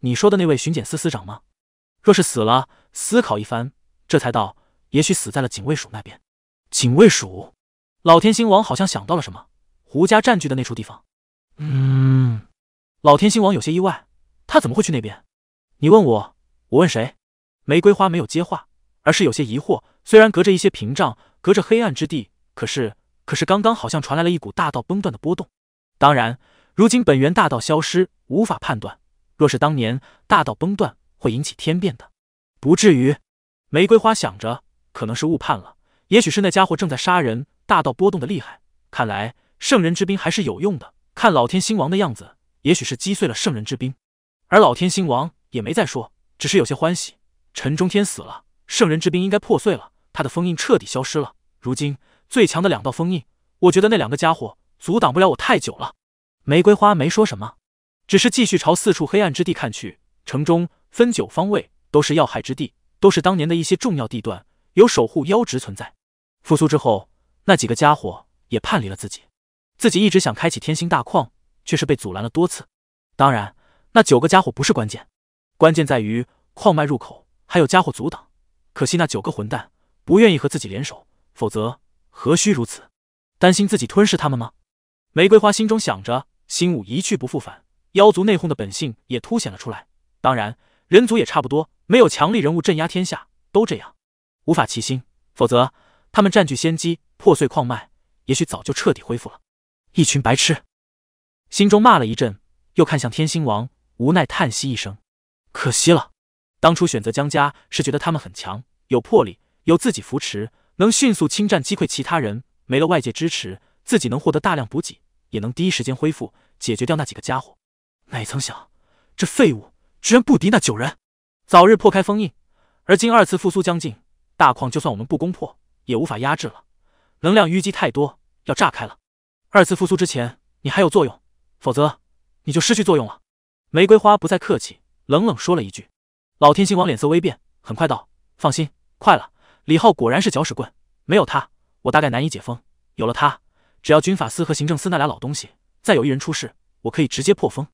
你说的那位巡检司司长吗？若是死了，思考一番，这才道：“也许死在了警卫署那边。”警卫署，老天星王好像想到了什么。胡家占据的那处地方，嗯，老天星王有些意外，他怎么会去那边？你问我，我问谁？玫瑰花没有接话，而是有些疑惑。虽然隔着一些屏障，隔着黑暗之地，可是，可是刚刚好像传来了一股大道崩断的波动。当然，如今本源大道消失，无法判断。若是当年大道崩断，会引起天变的，不至于。玫瑰花想着，可能是误判了，也许是那家伙正在杀人，大道波动的厉害。看来。圣人之兵还是有用的。看老天星王的样子，也许是击碎了圣人之兵，而老天星王也没再说，只是有些欢喜。陈中天死了，圣人之兵应该破碎了，他的封印彻底消失了。如今最强的两道封印，我觉得那两个家伙阻挡不了我太久了。玫瑰花没说什么，只是继续朝四处黑暗之地看去。城中分九方位，都是要害之地，都是当年的一些重要地段，有守护妖职存在。复苏之后，那几个家伙也叛离了自己。自己一直想开启天星大矿，却是被阻拦了多次。当然，那九个家伙不是关键，关键在于矿脉入口还有家伙阻挡。可惜那九个混蛋不愿意和自己联手，否则何须如此？担心自己吞噬他们吗？玫瑰花心中想着，心武一去不复返，妖族内讧的本性也凸显了出来。当然，人族也差不多，没有强力人物镇压天下，都这样，无法齐心。否则，他们占据先机，破碎矿脉，也许早就彻底恢复了。一群白痴，心中骂了一阵，又看向天星王，无奈叹息一声：“可惜了，当初选择江家是觉得他们很强，有魄力，有自己扶持，能迅速侵占击溃其他人。没了外界支持，自己能获得大量补给，也能第一时间恢复，解决掉那几个家伙。哪曾想，这废物居然不敌那九人，早日破开封印。而今二次复苏将近，大矿就算我们不攻破，也无法压制了，能量淤积太多，要炸开了。”二次复苏之前，你还有作用，否则你就失去作用了。玫瑰花不再客气，冷冷说了一句。老天星王脸色微变，很快道：“放心，快了。李浩果然是搅屎棍，没有他，我大概难以解封。有了他，只要军法司和行政司那俩老东西再有一人出事，我可以直接破封。”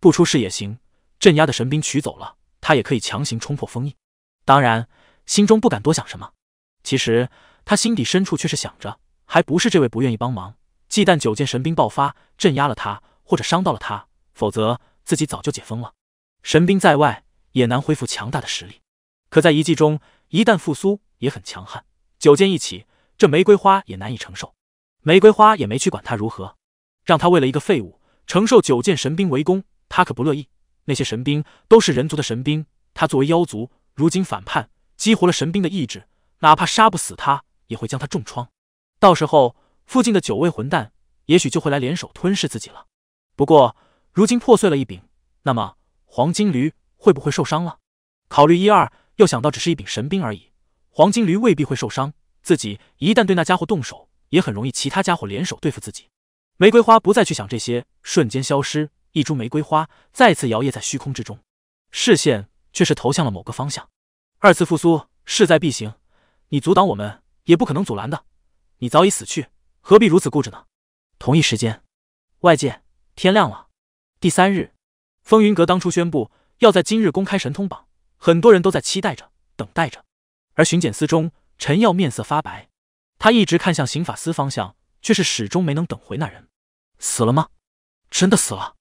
不出事也行。镇压的神兵取走了，他也可以强行冲破封印。当然，心中不敢多想什么。其实他心底深处却是想着，还不是这位不愿意帮忙，忌惮九剑神兵爆发镇压了他，或者伤到了他，否则自己早就解封了。神兵在外也难恢复强大的实力，可在遗迹中一旦复苏也很强悍。九剑一起，这玫瑰花也难以承受。玫瑰花也没去管他如何，让他为了一个废物承受九剑神兵围攻，他可不乐意。那些神兵都是人族的神兵，他作为妖族，如今反叛，激活了神兵的意志，哪怕杀不死他，也会将他重创。到时候，附近的九位混蛋也许就会来联手吞噬自己了。不过，如今破碎了一柄，那么黄金驴会不会受伤了？考虑一二，又想到只是一柄神兵而已，黄金驴未必会受伤。自己一旦对那家伙动手，也很容易其他家伙联手对付自己。玫瑰花不再去想这些，瞬间消失。一株玫瑰花再次摇曳在虚空之中，视线却是投向了某个方向。二次复苏势在必行，你阻挡我们也不可能阻拦的。你早已死去，何必如此固执呢？同一时间，外界天亮了。第三日，风云阁当初宣布要在今日公开神通榜，很多人都在期待着、等待着。而巡检司中，陈耀面色发白，他一直看向刑法司方向，却是始终没能等回那人。死了吗？真的死了？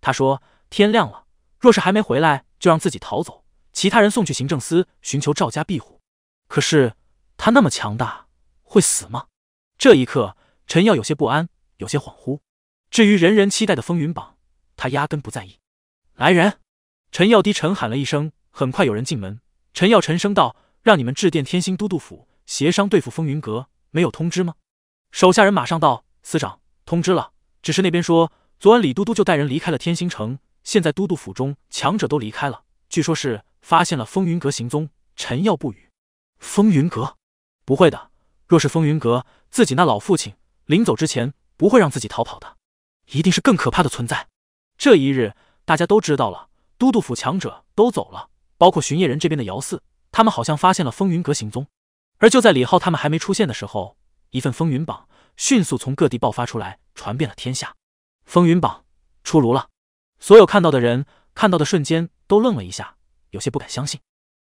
他说：“天亮了，若是还没回来，就让自己逃走，其他人送去行政司寻求赵家庇护。可是他那么强大，会死吗？”这一刻，陈耀有些不安，有些恍惚。至于人人期待的风云榜，他压根不在意。来人！陈耀低沉喊了一声，很快有人进门。陈耀沉声道：“让你们致电天星都督府协商对付风云阁，没有通知吗？”手下人马上道：“司长通知了，只是那边说。”昨晚李都督就带人离开了天星城，现在都督府中强者都离开了，据说是发现了风云阁行踪。陈耀不语。风云阁？不会的，若是风云阁，自己那老父亲临走之前不会让自己逃跑的，一定是更可怕的存在。这一日，大家都知道了，都督府强者都走了，包括巡夜人这边的姚四，他们好像发现了风云阁行踪。而就在李浩他们还没出现的时候，一份风云榜迅速从各地爆发出来，传遍了天下。风云榜出炉了，所有看到的人看到的瞬间都愣了一下，有些不敢相信。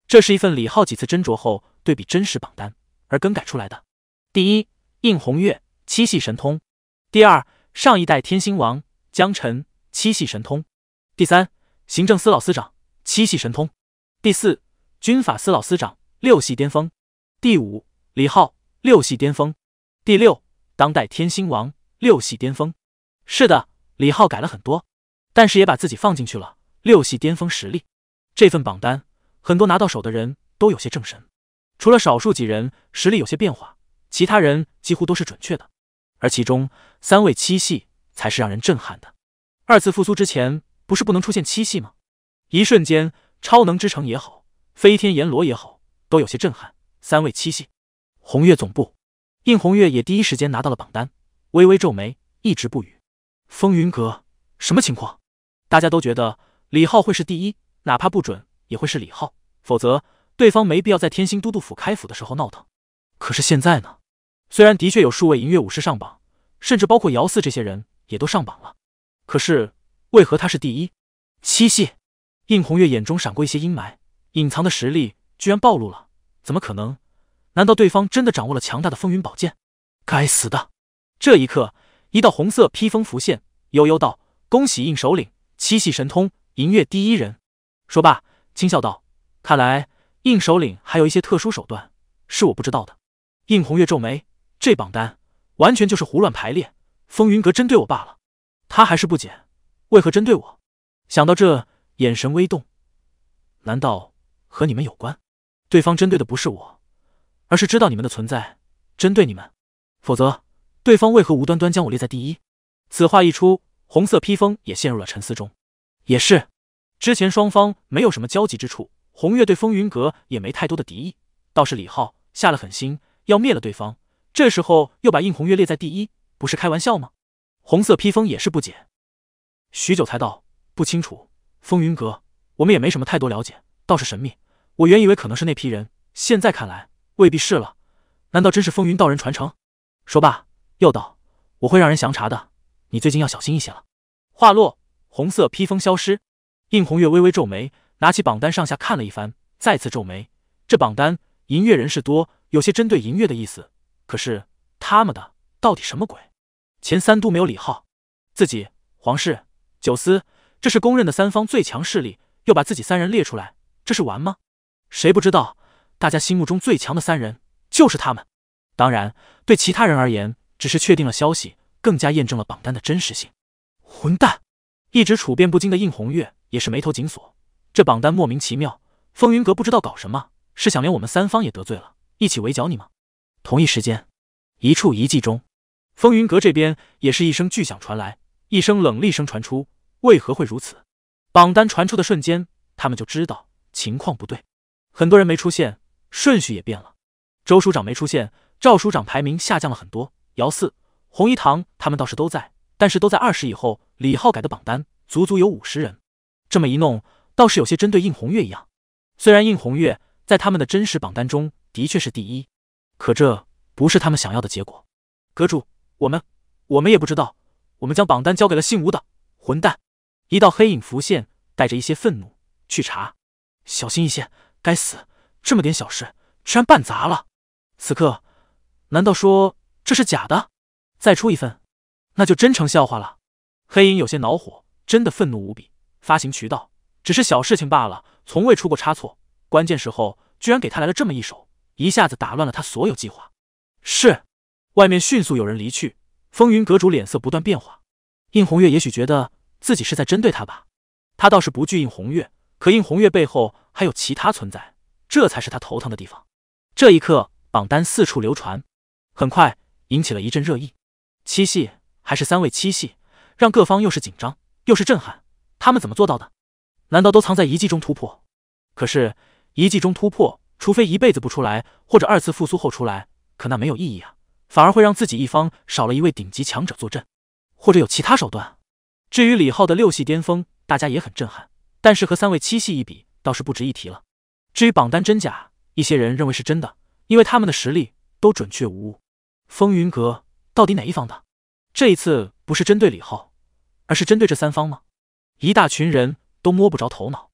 这是一份李浩几次斟酌后对比真实榜单而更改出来的。第一，应红月七系神通；第二，上一代天星王江辰七系神通；第三，行政司老司长七系神通；第四，军法司老司长六系巅峰；第五，李浩六系巅峰；第六，当代天星王六系巅峰。是的，李浩改了很多，但是也把自己放进去了。六系巅峰实力，这份榜单很多拿到手的人都有些正神，除了少数几人实力有些变化，其他人几乎都是准确的。而其中三位七系才是让人震撼的。二次复苏之前不是不能出现七系吗？一瞬间，超能之城也好，飞天阎罗也好，都有些震撼。三位七系，红月总部，应红月也第一时间拿到了榜单，微微皱眉，一直不语。风云阁什么情况？大家都觉得李浩会是第一，哪怕不准也会是李浩，否则对方没必要在天星都督府开府的时候闹腾。可是现在呢？虽然的确有数位银月武士上榜，甚至包括姚四这些人也都上榜了，可是为何他是第一？七系？应红月眼中闪过一些阴霾，隐藏的实力居然暴露了，怎么可能？难道对方真的掌握了强大的风云宝剑？该死的！这一刻。一道红色披风浮现，悠悠道：“恭喜应首领七系神通，银月第一人。”说罢，轻笑道：“看来应首领还有一些特殊手段，是我不知道的。”应红月皱眉，这榜单完全就是胡乱排列，风云阁针对我罢了。他还是不解，为何针对我？想到这，眼神微动，难道和你们有关？对方针对的不是我，而是知道你们的存在，针对你们。否则。对方为何无端端将我列在第一？此话一出，红色披风也陷入了沉思中。也是，之前双方没有什么交集之处，红月对风云阁也没太多的敌意，倒是李浩下了狠心要灭了对方，这时候又把应红月列在第一，不是开玩笑吗？红色披风也是不解，许久才道：“不清楚，风云阁我们也没什么太多了解，倒是神秘。我原以为可能是那批人，现在看来未必是了。难道真是风云道人传承？”说罢。又道：“我会让人详查的，你最近要小心一些了。”话落，红色披风消失。应红月微微皱眉，拿起榜单上下看了一番，再次皱眉。这榜单银月人士多，有些针对银月的意思。可是他们的到底什么鬼？前三都没有李浩，自己皇室、九思，这是公认的三方最强势力，又把自己三人列出来，这是玩吗？谁不知道，大家心目中最强的三人就是他们。当然，对其他人而言，只是确定了消息，更加验证了榜单的真实性。混蛋！一直处变不惊的应红月也是眉头紧锁。这榜单莫名其妙，风云阁不知道搞什么，是想连我们三方也得罪了，一起围剿你吗？同一时间，一处遗迹中，风云阁这边也是一声巨响传来，一声冷厉声传出。为何会如此？榜单传出的瞬间，他们就知道情况不对。很多人没出现，顺序也变了。周署长没出现，赵署长排名下降了很多。姚四、红衣堂他们倒是都在，但是都在二十以后。李浩改的榜单足足有五十人，这么一弄，倒是有些针对应红月一样。虽然应红月在他们的真实榜单中的确是第一，可这不是他们想要的结果。阁主，我们我们也不知道，我们将榜单交给了姓吴的混蛋。一道黑影浮现，带着一些愤怒去查，小心一些！该死，这么点小事居然办砸了！此刻，难道说这是假的？再出一份，那就真成笑话了。黑影有些恼火，真的愤怒无比。发行渠道只是小事情罢了，从未出过差错，关键时候居然给他来了这么一手，一下子打乱了他所有计划。是，外面迅速有人离去，风云阁主脸色不断变化。应红月也许觉得自己是在针对他吧，他倒是不惧应红月，可应红月背后还有其他存在，这才是他头疼的地方。这一刻，榜单四处流传，很快引起了一阵热议。七系还是三位七系？让各方又是紧张又是震撼，他们怎么做到的？难道都藏在遗迹中突破？可是遗迹中突破，除非一辈子不出来，或者二次复苏后出来，可那没有意义啊，反而会让自己一方少了一位顶级强者坐镇，或者有其他手段。至于李浩的六系巅峰，大家也很震撼，但是和三位七系一比，倒是不值一提了。至于榜单真假，一些人认为是真的，因为他们的实力都准确无误。风云阁到底哪一方的？这一次不是针对李浩。而是针对这三方吗？一大群人都摸不着头脑。